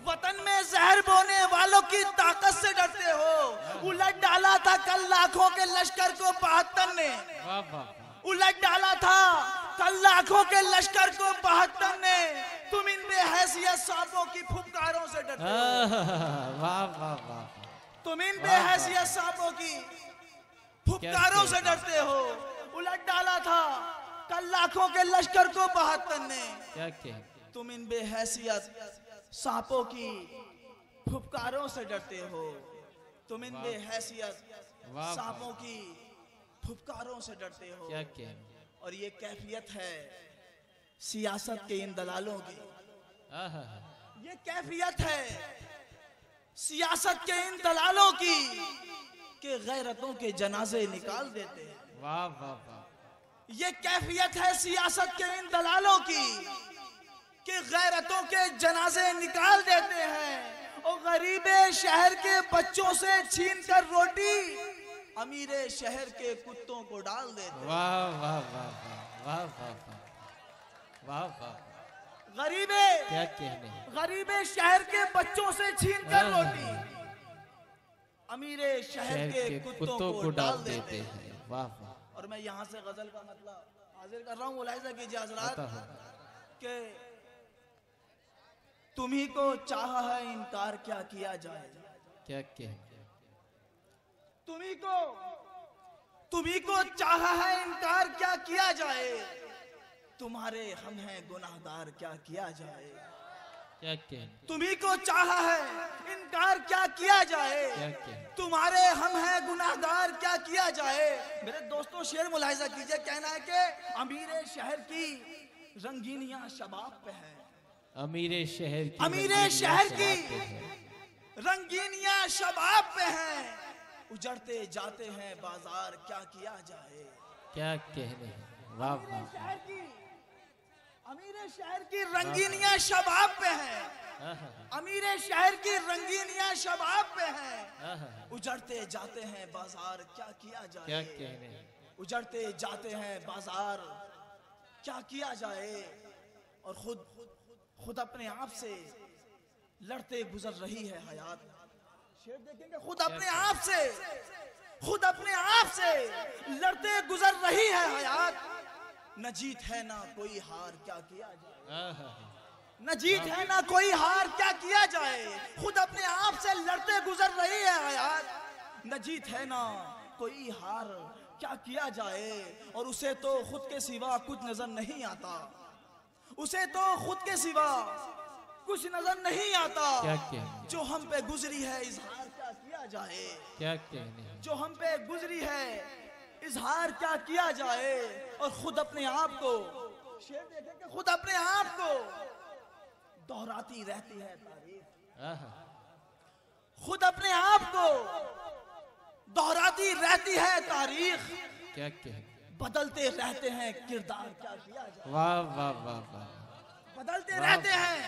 وطن میں زہر بونے والوں کی طاقت سے ڈرتے ہو۔ الٹ ڈالا تھا کل لاکھوں کے لشکر کو بہتر نے۔ الٹ ڈالا تھا کل لاکھوں کے لشکر کو بہتر نے۔ تم ان بے حیثیت سانپوں کی پھپکاروں سے ڈرتے ہو۔ تم ان بے حیثیت سانپوں کی پھپکاروں سے ڈرتے ہو۔ الٹ ڈالا تھا کل لاکھوں کے لشکر کو بہتر نے تم ان بے حیثیت ساپوں کی پھپکاروں سے ڈرتے ہو۔ تم ان بے حیثیت ساپوں کی پھپکاروں سے ڈرتے ہو۔ اور یہ کیفیت ہے سیاست کے ان دلالوں کی۔ یہ کیفیت ہے سیاست کے ان دلالوں کی کہ غیرتوں کے جنازے نکال دیتے ہیں۔ واہ واہ واہ۔ یہ کیفیت ہے سیاست کے ان دلالوں کی کہ غیرتوں کے جنازے نکال دیتے ہیں اور غریب شہر کے بچوں سے چھین کر روٹی امیر شہر کے کتوں کو ڈال دیتے ہیں واہ واہ واہ واہ واہ واہ واہ غریب غریب شہر کے بچوں سے چھین کر روٹی امیر شہر کے کتوں کو ڈال دیتے ہیں واہ واہ میں یہاں سے غزل کا مطلب حاضر کر رہا ہوں ملاحظہ کیجیے حضرات کہ تمہیں کو چاہا ہے انکار کیا کیا جائے؟ کیا کہ تمہیں کو تمہیں کو چاہا ہے انکار کیا کیا جائے؟ تمہارے ہم ہیں گناہ دار کیا کیا جائے؟ تمہیں کو چاہا ہے انکار کیا کیا جائے؟ تمہارے ہم ہیں گناہ گار کیا کیا جائے؟ میرے دوستوں شیر ملاحظہ کیجیے کہنا ہے کہ امیر شہر کی رنگینیاں شباب پہ ہے امیر شہر کی امیر شہر کی رنگینیاں شباب پہ ہیں۔ اجڑتے جاتے ہیں بازار کیا کیا جائے؟ کیا کہنے امیر شہر کی امیر شہر کی رنگینیاں شباب پہ ہیں۔ امیر شہر کی رنگینیاں شباب پہ ہیں۔ اجڑتے جاتے ہیں بازار کیا کیا جائے؟ اجڑتے جاتے ہیں بازار کیا کیا جائے؟ اور خود خود اپنے آپ سے لڑتے گزر رہی ہے حیات۔ شیر دیکھیں گے خود اپنے آپ سے خود اپنے آپ سے لڑتے گزر رہی ہے حیات۔ نہ جیت ہے نہ کوئی ہار کیا کیا جائے۔ نہ جیت ہے نہ کوئی ہار کیا کیا جائے۔ خود اپنے آپ سے لڑتے گزر رہی ہے حیات نہ جیت ہے نہ کوئی ہار کیا کیا جائے۔ اور اسے تو خود کے سوا کچھ نظر نہیں آتا۔ اسے تو خود کے سوا کچھ نظر نہیں آتا۔ جو ہم پہ گزری ہے اظہار کیا کیا جائے۔ جو ہم پہ گزری ہے اظہار کیا کیا جائے اور خود اپنے آپ کو شیر دیکھیں کہ خود اپنے آپ کو دہراتی رہتی ہے تاریخ۔ خود اپنے آپ کو دہراتی رہتی ہے تاریخ۔ کیا کیا؟ بدلتے رہتے ہیں کردار۔ کیا کیا جائے؟ بدلتے رہتے ہیں۔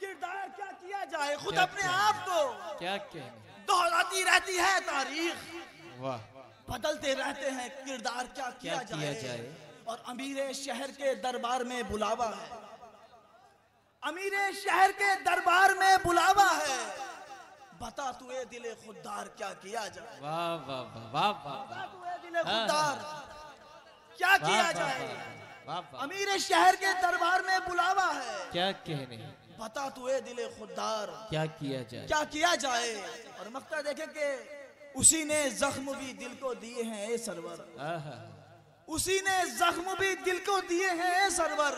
کردار کیا کیا جائے؟ خود اپنے آپ کو دہراتی رہتی ہے تاریخ۔ واہ۔ بدلتے رہتے ہیں کردار کیا کیا جائے؟ اور امیر شہر کے دربار میں بلاوا ہے۔ امیر شہر کے دربار میں بلاوا ہے۔ بتا تو اے دل خوددار کیا کیا جائے؟ واہ واہ واہ بتا توے دل ہاں، ہاں۔ خوددار کیا کیا جائے؟ امیر شہر کے دربار میں بلاوا ہے۔ کیا کہنے ہیں؟ بتا تو اے دل خوددار کیا کیا جائے؟ کیا کیا جائے؟ اور مقتہ دیکھیں کہ اسی نے زخم بھی دل کو دیئے ہیں اے سرور۔ اسی نے زخم بھی دل کو دیئے ہیں اے سرور۔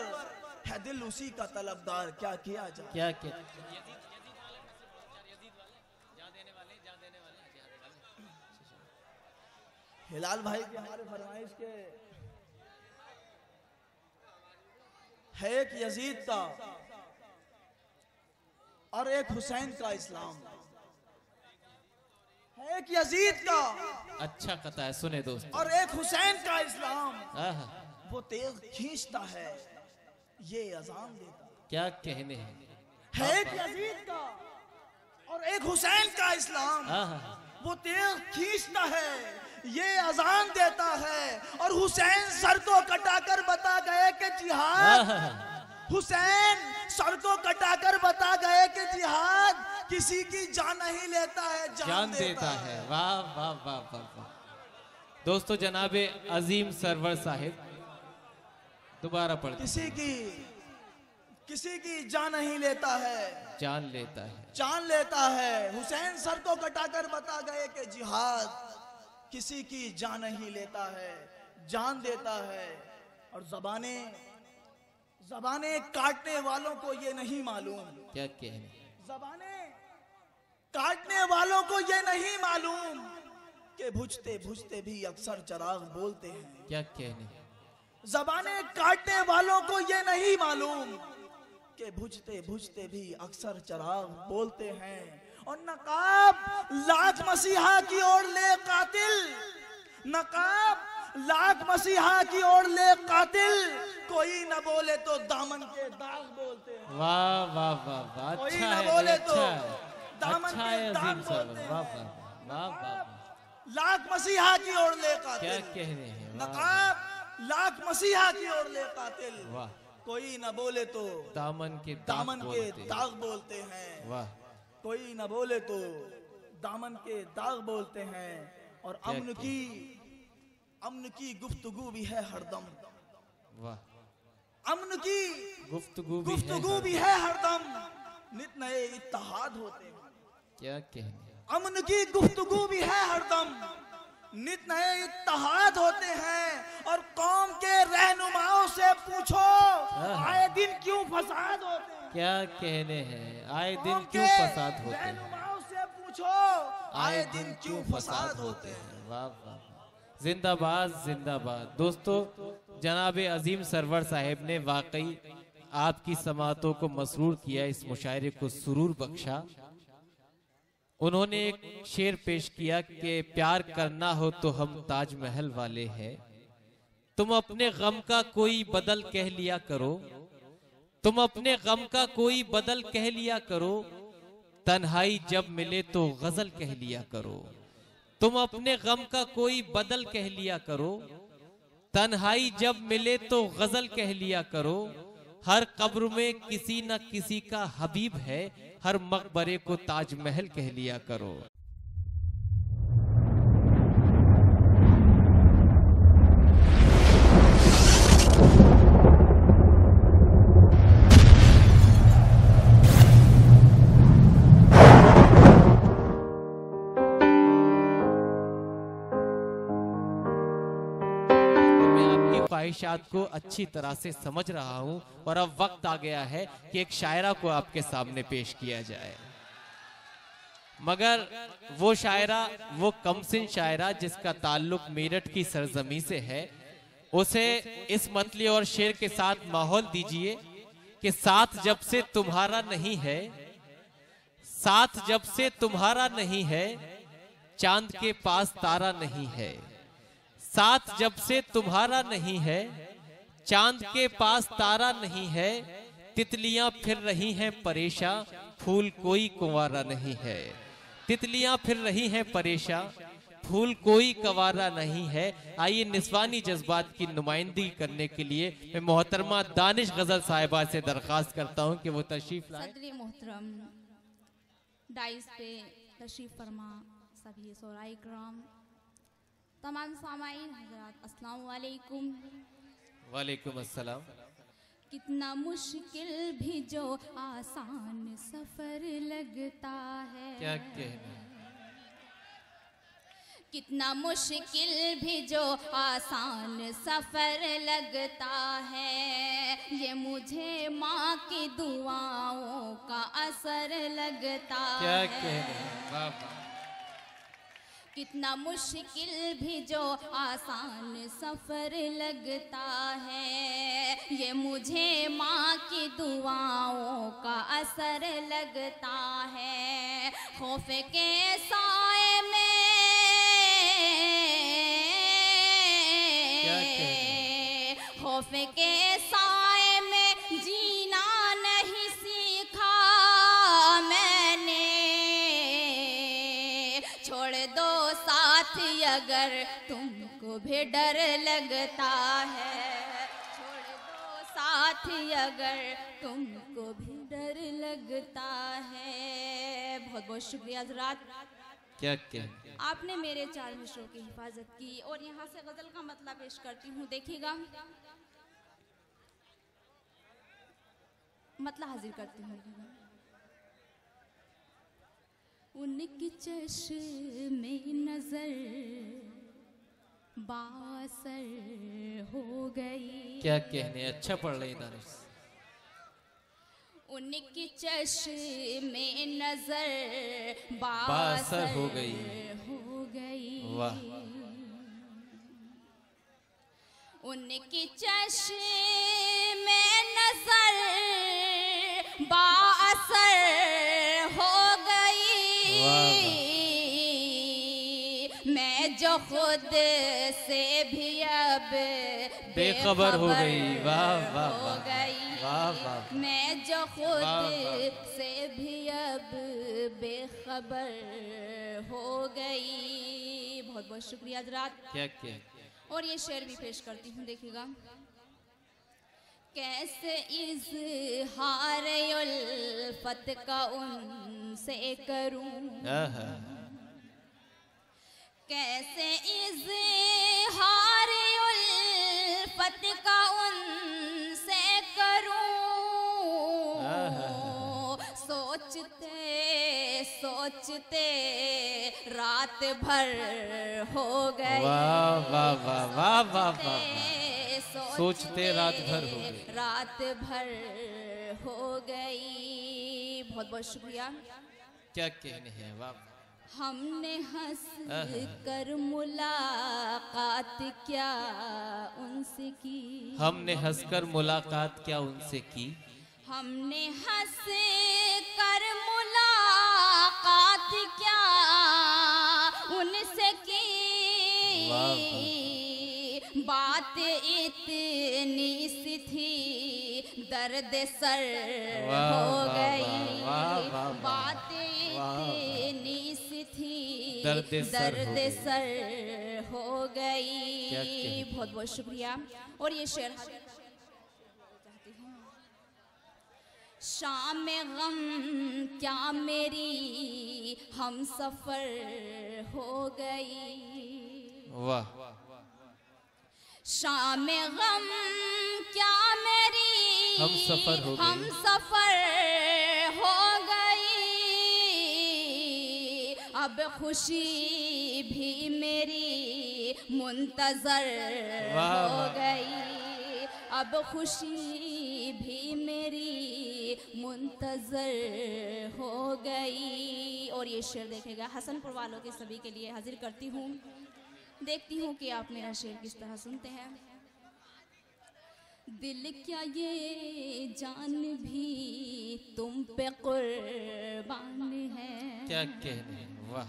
ہے دل اسی کا طلبدار کیا کیا جائے؟ کیا کیا؟ حلال بھائی کے ہمارے فرمائش کے ہے ایک یزید کا اور ایک حسین کا اسلام۔ ایک یزید کا۔ اچھا قطع ہے سنے دوست۔ اور ایک حسین کا اسلام۔ وہ تیغ کھینچتا ہے یہ اذان دیتا۔ کیا کہنے ہیں؟ ایک یزید کا۔ اور ایک حسین کا اسلام۔ وہ تیغ کھینچتا ہے یہ اذان دیتا ہے۔ اور حسین سر کو کٹا کر بتا گئے کہ جہاد۔ حسین سر کو کٹا کر بتا گئے کہ جہاد۔ کسی کی جان نہیں لیتا ہے جان دیتا ہے۔ واہ واہ واہ واہ دوستو جناب عظیم سرور صاحب دوبارہ پڑھ کسی کی کسی کی جان نہیں لیتا ہے۔ جان لیتا ہے۔ جان لیتا ہے۔ حسین سر کو کٹا کر بتا گئے کہ جہاد کسی کی جان نہیں لیتا ہے جان دیتا ہے۔ اور زبانیں زبانیں کاٹنے والوں کو یہ نہیں معلوم۔ کیا کہنے؟ زبانیں کاٹنے والوں کو یہ نہیں معلوم کہ بھجتے بھجتے بھی اکثر چراغ بولتے ہیں۔ کیا کہنے؟ زبانیں کاٹنے والوں کو یہ نہیں معلوم کہ بھجتے بھجتے بھی اکثر چراغ بولتے ہیں۔ اور نقاب لاج مسیحہ کی اور لے قاتل۔ نقاب لاج مسیحہ کی اور لے قاتل۔ کوئی نہ بولے تو دامن کے داغ بولتے ہیں۔ واہ واہ واہ کوئی اچھا نہ بولے تو اچھا دامن کے دام بولتے ہیں۔ لاکھ مسیحا کی اور لے قاتل۔ کیا نقاب لاکھ کی اور لے قاتل۔ کوئی نہ بولے تو دامن کے دامن کے داغ بولتے ہیں۔ کوئی نہ بولے تو دامن کے داغ بولتے ہیں۔ اور امن کی امن کی گفتگو بھی ہے ہر دم۔ امن کی گفتگو بھی ہے ہر دم۔ نت نئے اتحاد ہوتے ہیں۔ کیا کہنے امن کی گفتگو بھی ہے ہر دم۔ نت نئے اتحاد ہوتے ہیں۔ اور قوم کے رہنماؤں سے پوچھو آئے دن کیوں فساد ہوتے ہیں؟ کیا کہنے ہیں؟ آئے دن کیوں فساد ہوتے ہیں؟ رہنماؤں سے پوچھو آئے دن کیوں فساد ہوتے ہیں؟ زندہ باد زندہ باد۔ دوستو جناب عظیم سرور صاحب نے واقعی آپ کی سماعتوں کو مسرور کیا اس مشاعرے کو سرور بخشا۔ انہوں نے ایک شیر پیش کیا کہ پیار کرنا ہو تو ہم تاج محل والے ہیں۔ تم اپنے غم کا کوئی بدل کہہ لیا کرو۔ تم اپنے غم کا کوئی بدل کہہ لیا کرو۔ تنہائی جب ملے تو غزل کہہ لیا کرو۔ تم اپنے غم کا کوئی بدل کہہ لیا کرو۔ تنہائی جب ملے تو غزل کہہ لیا کرو۔ ہر قبر میں کسی نہ کسی کا حبیب ہے، ہر مقبرے کو تاج محل کہہ لیا کرو۔ خواہشات کو اچھی طرح سے سمجھ رہا ہوں اور اب وقت آ گیا ہے کہ ایک شاعرہ کو آپ کے سامنے پیش کیا جائے۔ مگر وہ شاعرہ، وہ کم سن شاعرہ جس کا تعلق میرٹ کی سرزمی سے ہے، اسے اس متلی اور شیر کے ساتھ ماحول دیجیے کہ ساتھ جب سے تمہارا نہیں ہے، ساتھ جب سے تمہارا نہیں ہے، چاند کے پاس تارہ نہیں ہے۔ ساتھ جب سے تمہارا نہیں ہے، چاند کے پاس تارا نہیں ہے، تتلیاں پھر رہی ہیں پریشا، پھول کوئی کوارا نہیں ہے۔ تتلیاں پھر رہی ہیں پریشا، پھول کوئی کوارا نہیں ہے۔ آئیے نسوانی جذبات کی نمائندی کرنے کے لیے میں محترمہ دانش غزل صاحبہ سے درخواست کرتا ہوں کہ وہ تشریف لائے صدری محترم، ڈائز پہ تشریف فرما سبھی سورائی کرام۔ تمام سامعین حضرات اسلام علیکم۔ وعلیکم السلام۔ کتنا مشکل بھی جو آسان سفر لگتا ہے۔ کیا کہنا کتنا مشکل بھی جو آسان سفر لگتا ہے۔ یہ مجھے ماں کی دعاوں کا اثر لگتا ہے۔ کیا کہنا کتنا مشکل بھی جو آسان سفر لگتا ہے۔ یہ مجھے ماں کی دعاؤں کا اثر لگتا ہے۔ خوف کے سائے میں کر تم کو بھی ڈر لگتا ہے۔ چھوڑ دو ساتھی اگر تم کو بھی ڈر لگتا ہے۔ بہت بہت شکریہ حضرات۔ آپ نے میرے چار مشروں کی حفاظت کی اور یہاں سے غزل کا مطلب پیش کرتی ہوں دیکھیے گا۔ مطلب حاضر کرتی ہوں۔ ان کی چشم میں نظر باثر ہو گئی کیا کہنے اچھا پڑھ رہی دانش ان کی چشم نظر باثر ہو گئی ہو گئی واہ ان کی چشم نظر باثر ہو گئی میں جو خود خبر ہو گئی۔ واہ واہ واہ میں جو۔ خود سے بھی اب بے خبر ہو گئی۔ بہت بہت شکریہ حضرات۔ کیا اور یہ شعر بھی پیش کرتی ہوں دیکھیے گا۔ کیسے اظہار الفت کا ان سے کروں؟ کیسے اظہار الفت کا ان سے کروں۔ سوچتے سوچتے رات بھر ہو گئی واہ واہ واہ واہ واہ واہ سوچتے رات بھر ہو گئی رات بھر ہو گئی۔ بہت بہت شکریہ۔ کیا کہنے ہیں؟ واہ۔ ہم نے ہنس کر ملاقات کیا ان سے کی؟ ہم نے ہنس کر ملاقات کیا ان سے کی؟ ہم نے ہنس کر ملاقات کیا ان سے کی؟ بات اتنی سی تھی درد سر ہو گئی۔ بات اتنی درد سر ہو گئی۔ بہت بہت شکریہ۔ اور یہ شعر شام غم کیا میری ہم سفر ہو گئی؟ واہ۔ شام غم کیا میری ہم سفر ہو گئی۔ ہم سفر اب خوشی بھی میری منتظر ہو۔ گئی۔ اب خوشی بھی میری منتظر ہو گئی۔ اور یہ شعر دیکھے گا حسن پور والوں کے سبھی کے لیے حاضر کرتی ہوں۔ دیکھتی ہوں کہ آپ میرا شعر کس طرح سنتے ہیں۔ دل کیا یہ جان بھی تم پہ قربان ہے؟ کیا کہنے ہیں؟ واہ۔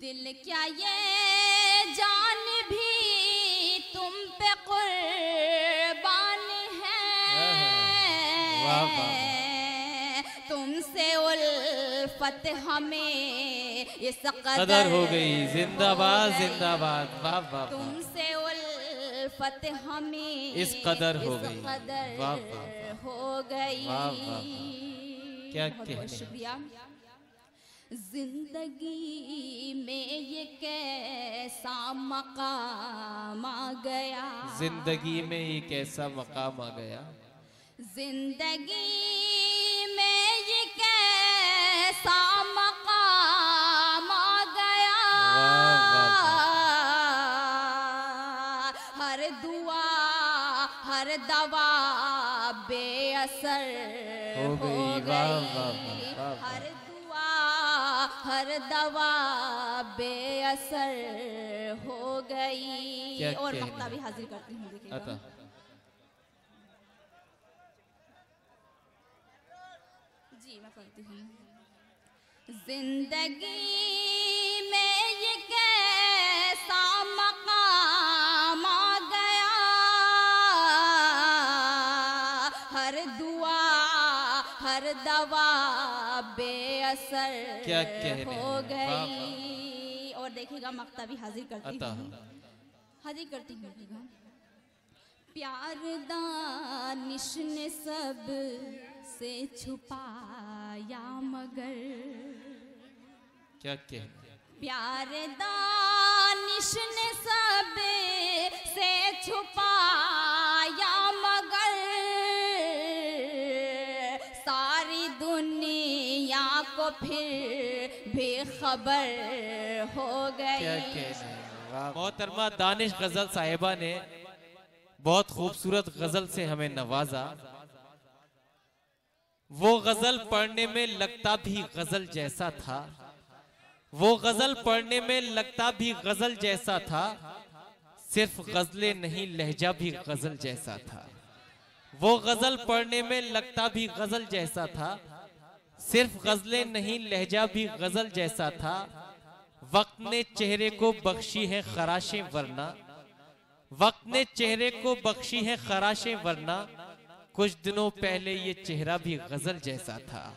دل کیا یہ جان بھی تم پہ قربان ہے؟ تم سے الفت ہمیں اس قدر ہو گئی۔ زندہ باد زندہ باد۔ واہ واہ واہ۔ تم سے الفت ہمیں اس قدر ہو گئی۔ قدر ہو کیا؟ شکریہ۔ زندگی میں یہ کیسا مقام آ گیا؟ زندگی میں ایک ایسا مقام آ گیا؟ زندگی میں یہ کیسا مقام اثر ہو گئی،۔ ہر دعا ہر دوا بے اثر ہو گئی۔ اور مقطع بھی؟ حاضر کرتی ہوں دیکھیے گا جی میں پڑھتی ہوں۔ زندگی میں یہ کیسا اثر کیا ہو گئی۔ اور دیکھے گا مکتا بھی حاضر کرتی ہوں حاضر کرتی ہوں پیار دانش نے سب سے چھپایا مگر کیا کہنا پیار دانش نے سب سے چھپایا خبر ہو گئی۔ محترمہ دانش غزل صاحبہ نے بہت خوبصورت غزل سے ہمیں نوازا۔ وہ غزل پڑھنے میں لگتا بھی غزل جیسا تھا۔ وہ غزل پڑھنے میں لگتا بھی غزل جیسا تھا۔ صرف غزلیں نہیں لہجہ بھی غزل جیسا تھا۔ وہ غزل پڑھنے میں لگتا بھی غزل جیسا تھا۔ صرف غزلیں نہیں، لہجہ بھی غزل جیسا تھا۔ وقت نے چہرے کو بخشی ہے خراشیں ورنہ۔ وقت نے چہرے کو بخشی ہے خراشیں ورنہ۔ کچھ دنوں پہلے یہ چہرہ بھی غزل جیسا تھا۔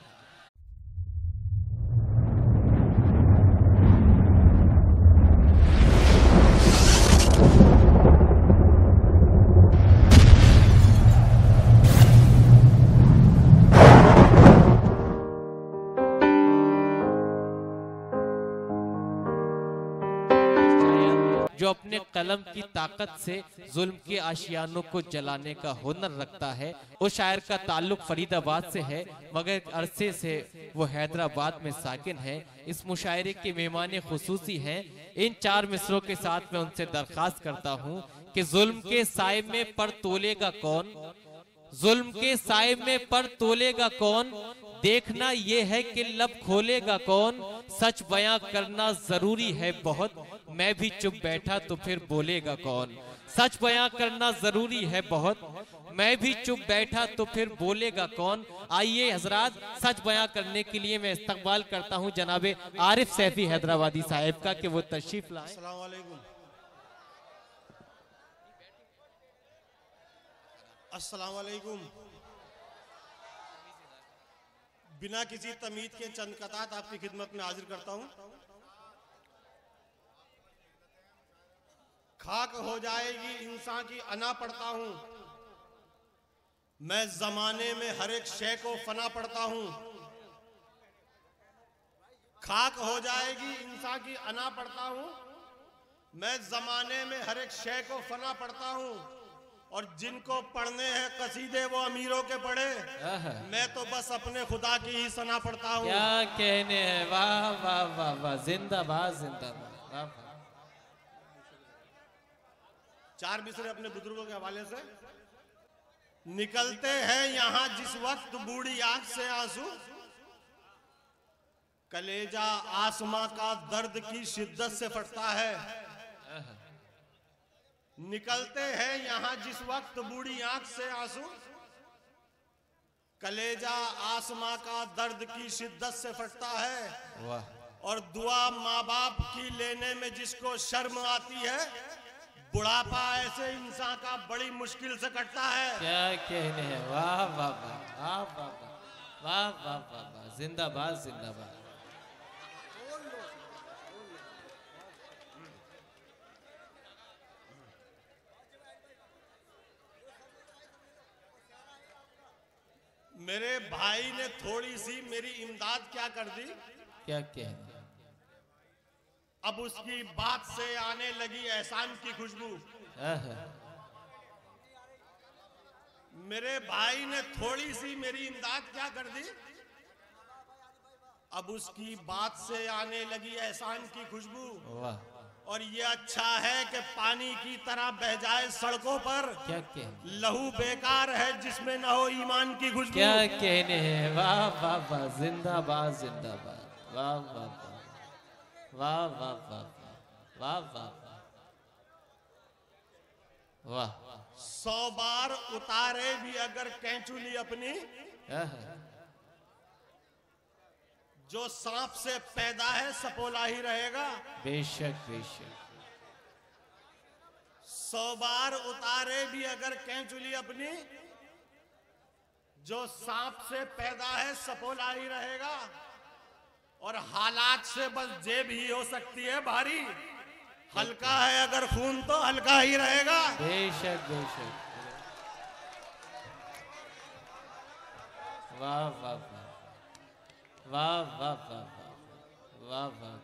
اپنے قلم کی طاقت سے ظلم کے آشیانوں کو جلانے کا ہنر رکھتا ہے۔ اس شاعر کا تعلق فرید آباد سے ہے، مگر عرصے سے وہ حیدر آباد میں ساکن ہے۔ اس مشاعرے کے میمان خصوصی ہیں۔ ان چار مصروں کے ساتھ میں ان سے درخواست کرتا ہوں کہ ظلم کے سائے میں پر تولے گا کون؟ ظلم کے سائے میں پر تولے گا کون؟ دیکھنا یہ ہے کہ لب کھولے گا کون؟ سچ بیان کرنا ضروری ہے بہت۔ میں بھی چپ بیٹھا تو پھر بولے گا کون؟ سچ بیاں کرنا ضروری ہے بہت۔ میں بھی چپ بیٹھا تو پھر بولے گا کون؟ آئیے حضرات، سچ بیاں کرنے کے لیے میں استقبال کرتا ہوں جناب عارف سیفی حیدرآبادی صاحب کا کہ وہ تشریف لائیں۔ السلام علیکم۔ السلام علیکم۔ بنا کسی تمید کے چند قطعات آپ کی خدمت میں حاضر کرتا ہوں۔ خاک ہو جائے گی انسان کی انا پڑھتا ہوں۔ میں زمانے میں ہر ایک شے کو فنا پڑھتا ہوں۔ خاک ہو جائے گی انسان کی انا پڑھتا ہوں۔ میں زمانے میں ہر ایک شے کو فنا پڑھتا ہوں۔ اور جن کو پڑھنے ہیں قصیدے وہ امیروں کے پڑھے۔ میں تو بس اپنے خدا کی ہی سنا پڑھتا ہوں۔ کیا کہنے ہیں؟ واہ واہ واہ واہ زندہ باد زندہ باد۔ چار مصرے اپنے بزرگوں کے حوالے سے نکلتے ہیں یہاں جس وقت بوڑھی آنکھ سے آنسو کلیجہ آسما کا درد کی شدت سے پھٹتا ہے۔ نکلتے ہیں یہاں جس وقت بوڑھی آنکھ سے آنسو کلیجہ آسما کا درد کی شدت سے پھٹتا ہے۔ اور دعا ماں باپ کی لینے میں جس کو شرم آتی ہے بڑاپا ایسے انسان کا بڑی مشکل سے کٹتا ہے کیا کہنے ہیں واہ واہ واہ واہ واہ واہ واہ واہ واہ زندہ باد زندہ باد میرے بھائی نے تھوڑی سی میری امداد کیا کر دی کیا کہنے اب اس کی بات سے آنے لگی احسان کی خوشبو۔ میرے بھائی نے تھوڑی سی میری امداد کیا کر دی؟ اب اس کی بات سے آنے لگی احسان کی خوشبو۔ اور یہ اچھا ہے کہ پانی کی طرح بہ جائے سڑکوں پر۔ لہو بیکار ہے جس میں نہ ہو ایمان کی خوشبو۔ کیا کہنے ہیں؟ واہ واہ واہ زندہ باد زندہ باد۔ واہ واہ۔ واہ واہ واہ واہ واہ واہ سو بار اتارے بھی اگر کینچولی اپنی ہاں، ہاں۔ جو سانپ سے پیدا ہے سپولا ہی رہے گا۔ بے شک بے شک۔ سو بار اتارے بھی اگر کینچولی اپنی جو سانپ سے پیدا ہے سپولا ہی رہے گا۔ اور حالات سے بس جیب ہی ہو سکتی ہے بھاری۔ ہلکا ہے اگر خون تو ہلکا ہی رہے گا۔ بے شک بے شک۔ واہ واہ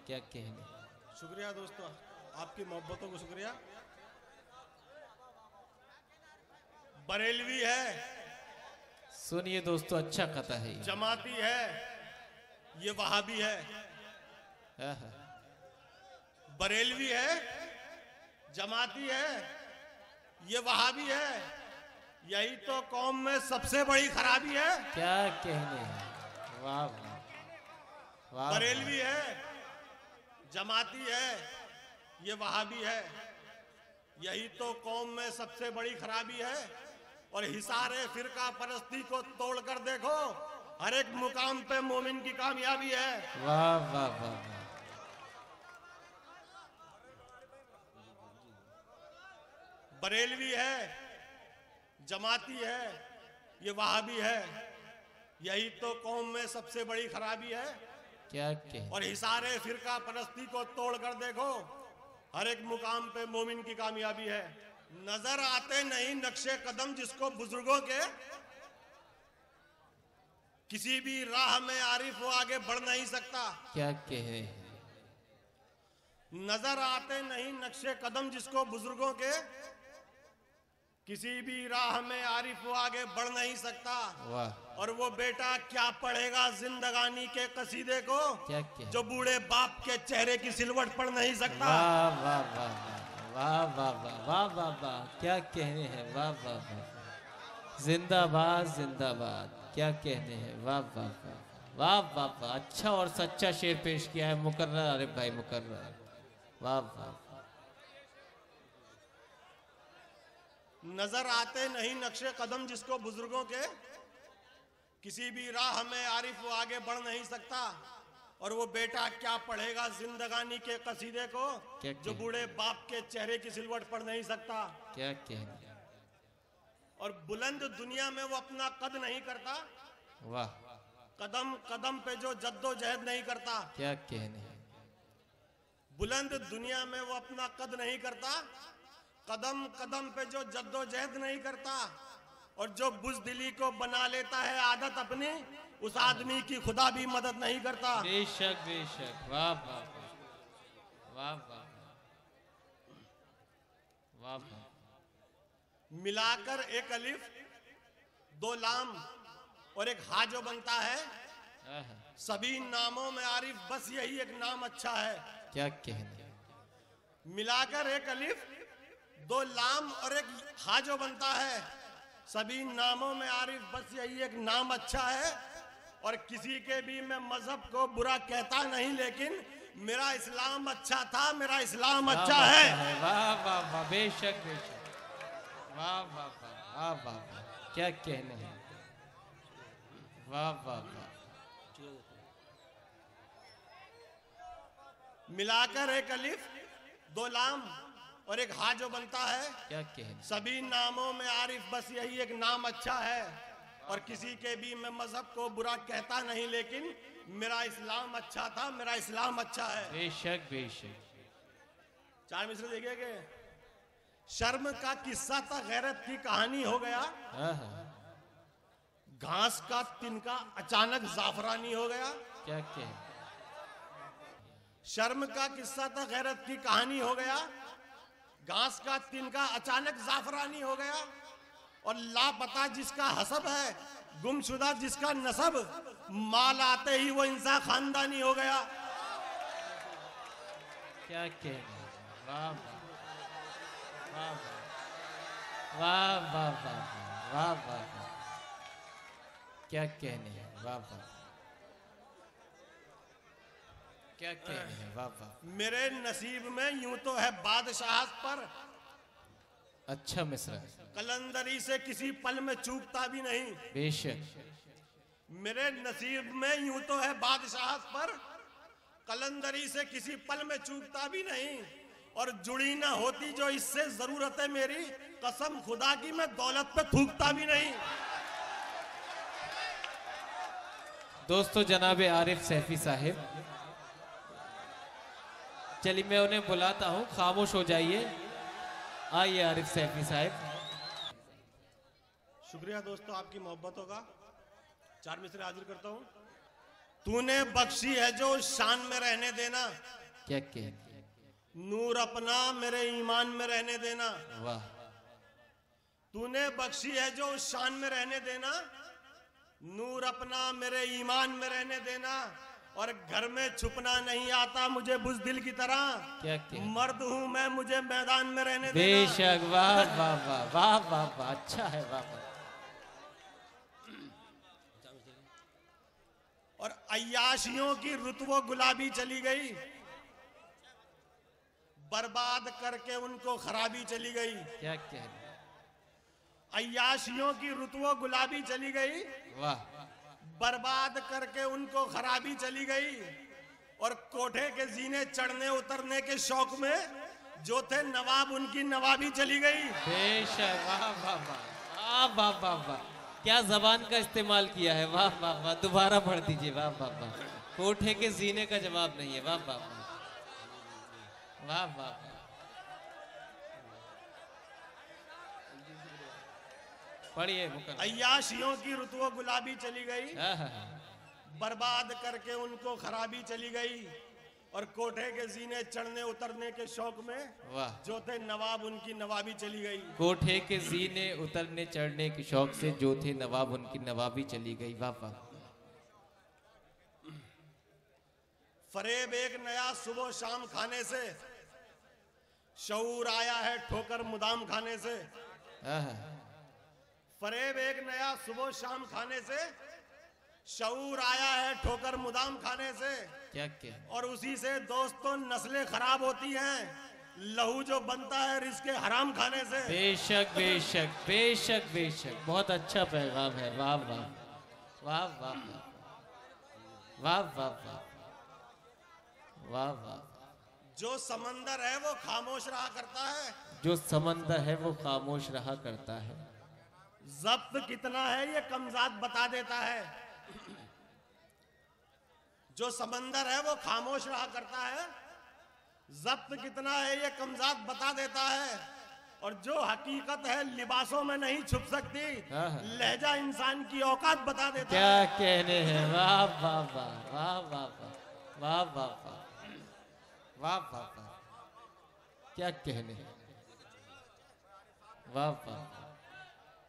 کیا کہنے۔ شکریہ دوستو آپ کی محبتوں کو شکریہ۔ بریلوی ہے۔ سنیے دوستو اچھا قطع ہے۔ جماعتی ہے۔ یہ وہابی ہے۔ آہا۔ بریلوی ہے جماعتی ہے یہ وہابی ہے۔ یہی تو قوم میں سب سے بڑی خرابی ہے۔ کیا کہنے واہ۔ بریلوی ہے جماعتی ہے یہ وہابی ہے۔ یہی تو قوم میں سب سے بڑی خرابی ہے۔ اور حصار فرقہ پرستی کو توڑ کر دیکھو۔ ہر ایک مقام پہ مومن کی کامیابی ہے۔ واہ واہ واہ واہ۔ بریلوی ہے جماعتی ہے یہ وہابی ہے۔ یہی تو قوم میں سب سے بڑی خرابی ہے۔ کیا اور حصار فرقہ پرستی کو توڑ کر دیکھو ہر ایک مقام پہ مومن کی کامیابی ہے۔ نظر آتے نہیں نقش قدم جس کو بزرگوں کے کسی بھی راہ میں عارف وہ آگے بڑھ نہیں سکتا کیا کہے نظر آتے نہیں نقش قدم جس کو بزرگوں کے کسی بھی راہ میں عارف وہ آگے بڑھ نہیں سکتا اور وہ بیٹا کیا پڑھے گا زندگانی کے قصیدے کو جو بوڑے باپ کے چہرے کی سلوٹ پڑھ نہیں سکتا واہ واہ واہ واہ واہ واہ واہ کیا کہنے ہیں واہ واہ واہ زندہ باد زندہ باد کیا کہنے ہیں؟ واہ واہ واہ واہ واہ واہ اچھا اور سچا شعر پیش کیا ہے مقرر عارف بھائی مقرر۔ واہ واہ نظر آتے نہیں نقش قدم جس کو بزرگوں کے۔ کسی بھی راہ میں عارف وہ آگے بڑھ نہیں سکتا۔ اور وہ بیٹا کیا پڑھے گا زندگانی کے قصیدے کو جو؟ بوڑھے باپ کے چہرے کی سلوٹ پڑھ نہیں سکتا۔ کیا کہنے اور بلند دنیا میں وہ اپنا قد نہیں کرتا۔ واہ۔ قدم قدم پہ جو جد و جہد نہیں کرتا۔ کیا کہنے ہیں؟ بلند دنیا میں وہ اپنا قد نہیں کرتا۔ قدم قدم پہ جو جد و جہد نہیں کرتا۔ اور جو بزدلی کو بنا لیتا ہے عادت اپنی اس آدمی کی خدا بھی مدد نہیں کرتا۔ بے شک بے شک۔ واہ واہ واہ۔ واہ واہ واہ۔ واہ ملا کر ایک الف دو لام اور ایک ہا جو بنتا ہے۔ سبھی ناموں میں عارف بس یہی ایک نام اچھا ہے۔ کیا ہیں ملا کر ایک الف دو لام اور ایک ہا جو بنتا ہے۔ سبھی ناموں میں عارف بس یہی ایک نام اچھا ہے۔ اور کسی کے بھی میں مذہب کو برا کہتا نہیں لیکن میرا اسلام اچھا تھا میرا اسلام اچھا ہے۔ بے شک بے شک۔ واہ واہ واہ واہ واہ واہ کیا واہ واہ واہ۔ ملا کر ایک الف دو لام اور ایک ہا جو بنتا ہے۔ کیا سبھی ناموں میں عارف بس یہی ایک نام اچھا ہے۔ اور کسی کے بھی میں مذہب کو برا کہتا نہیں لیکن میرا اسلام اچھا تھا میرا اسلام اچھا ہے۔ بے شک بے شک۔ چار مصر دیکھیے کہ شرم کا قصہ تھا غیرت کی کہانی ہو گیا۔ گھاس کا تنکا اچانک زعفرانی ہو گیا۔ کیا شرم کا قصہ تھا غیرت کی کہانی ہو گیا۔ گھاس کا تنکا اچانک زعفرانی ہو گیا۔ اور لاپتہ جس کا حسب ہے گم شدہ جس کا نصب مال آتے ہی وہ انسان خاندانی ہو گیا۔ کیا ہیں واہ واہ واہ واہ واہ واہ کیا کہنے ہیں واہ واہ کیا کہنے ہیں واہ واہ میرے نصیب میں یوں تو ہے بادشاہت پر۔ اچھا مصرا کلندری سے کسی پل میں چوکتا بھی نہیں۔ بے شک۔ میرے نصیب میں یوں تو ہے بادشاہت پر۔ کلندری سے کسی پل میں چوکتا بھی نہیں۔ اور جڑی نہ ہوتی جو اس سے ضرورت ہے میری قسم خدا کی میں دولت پہ تھوکتا بھی نہیں۔ دوستو جناب عارف سیفی صاحب چلی میں انہیں بلاتا ہوں خاموش ہو جائیے۔ آئیے عارف سیفی صاحب۔ شکریہ دوستو آپ کی محبتوں کا۔ چار مصرے حاضر کرتا ہوں۔ تو نے بخشی ہے جو شان میں رہنے دینا۔ کیا کیا؟ نور اپنا میرے ایمان میں رہنے دینا۔ تو نے بخشی ہے جو اس شان میں رہنے دینا۔ نور اپنا میرے ایمان میں رہنے دینا۔ اور گھر میں چھپنا نہیں آتا مجھے بزدل کی طرح۔ کیا کیا؟ مرد ہوں میں مجھے میدان میں رہنے بے شک واہ واہ واہ واہ واہ واہ اچھا ہے واہ واہ۔ اور عیاشیوں کی رتو گلابی چلی گئی۔ برباد کر کے ان کو خرابی چلی گئی۔ کیا کہہ عیاشیوں کی رتو گلابی چلی گئی۔ برباد کر کے ان کو خرابی چلی گئی۔ اور کوٹھے کے زینے چڑھنے اترنے کے شوق میں جو تھے نواب ان کی نوابی چلی گئی۔ بے شک۔ کیا زبان کا استعمال کیا ہے؟ واہ واہ واہ۔ دوبارہ پڑھ دیجیے۔ واہ واہ واہ۔ کوٹھے کے زینے کا جواب نہیں ہے۔ واہ واہ واہ۔ واہ پڑھیے عیاشیوں کی رتو گلابی چلی گئی برباد کر کے ان کو خرابی چلی گئی اور کوٹھے کے زینے چڑھنے اترنے کے شوق میں جو تھے نواب ان کی نوابی چلی گئی کوٹھے کے زینے اترنے چڑھنے کے شوق سے جو تھے نواب ان کی نوابی چلی گئی واہ واہ فریب ایک نیا صبح شام کھانے سے شعور آیا ہے ٹھوکر مدام کھانے سے۔ فریب ایک نیا صبح شام کھانے سے۔ شعور آیا ہے ٹھوکر مدام کھانے سے۔ اور اسی سے دوستوں نسلیں خراب ہوتی ہیں۔ لہو جو بنتا ہے رزق حرام کھانے سے۔ بے شک بے شک بے شک بے شک۔ بہت اچھا پیغام ہے۔ واہ واہ۔ واہ واہ واہ۔ واہ واہ واہ۔ واہ واہ۔ جو سمندر ہے وہ خاموش رہا کرتا ہے۔ جو سمندر ہے وہ خاموش رہا کرتا ہے۔ ضبط کتنا ہے یہ کمزاد بتا دیتا ہے۔ جو سمندر ہے وہ خاموش رہا کرتا ہے۔ ضبط کتنا ہے یہ کمزاد بتا دیتا ہے۔ اور جو حقیقت ہے لباسوں میں نہیں چھپ سکتی۔ ہاں، ہاں۔ لہجہ انسان کی اوقات بتا دیتا ہے۔ کیا کہنے ہیں؟ واہ واہ واہ واہ واہ واہ واہ واہ واہ۔ واہ واہ واہ۔ کیا کہنے واہ واہ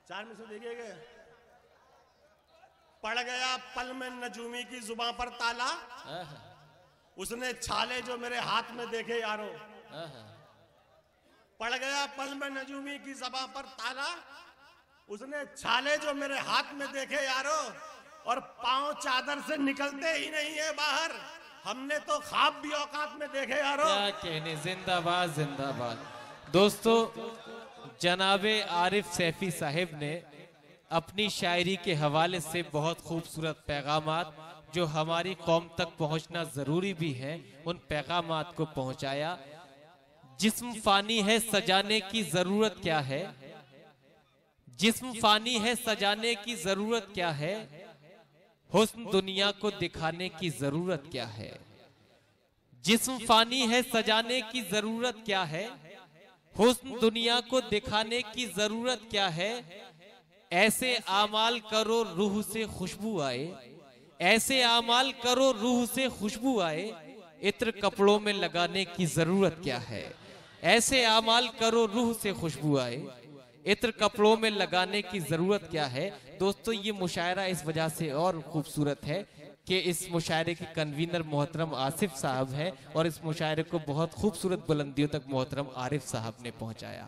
چار میں سے دیکھئے گئے پڑ گیا پل میں نجومی کی زبان پر تالا۔ اس نے چھالے جو میرے ہاتھ میں دیکھے یارو۔ پڑ گیا پل میں نجومی کی زبان پر تالا۔ اس نے چھالے جو میرے ہاتھ میں دیکھے یارو۔ اور پاؤں چادر سے نکلتے ہی نہیں ہے باہر۔ ہم نے تو خواب بھی اوقات میں دیکھے یارو۔ کیا کہنے، زندہ باد زندہ باد۔ دوستو، جناب عارف سیفی صاحب نے اپنی شاعری کے حوالے سے بہت خوبصورت پیغامات جو ہماری قوم تک پہنچنا ضروری بھی ہے ان پیغامات کو پہنچایا۔ جسم فانی ہے، سجانے کی ضرورت کیا ہے؟ جسم فانی ہے، سجانے کی ضرورت کیا ہے؟ حسن دنیا کو دکھانے کی ضرورت کیا ہے؟ جسم فانی ہے، سجانے کی ضرورت کیا ہے؟ حسن دنیا کو دکھانے کی ضرورت کیا ہے؟ ایسے اعمال کرو، روح سے خوشبو آئے۔ ایسے اعمال کرو، روح سے خوشبو آئے۔ عطر کپڑوں میں لگانے کی ضرورت کیا ہے؟ ایسے اعمال کرو، روح سے خوشبو آئے۔ عطر کپڑوں میں لگانے کی ضرورت کیا ہے؟ دوستو، یہ مشاعرہ اس وجہ سے اور خوبصورت ہے کہ اس مشاعرے کے کنوینر محترم آصف صاحب ہے اور اس مشاعرے کو بہت خوبصورت بلندیوں تک محترم عارف صاحب نے پہنچایا۔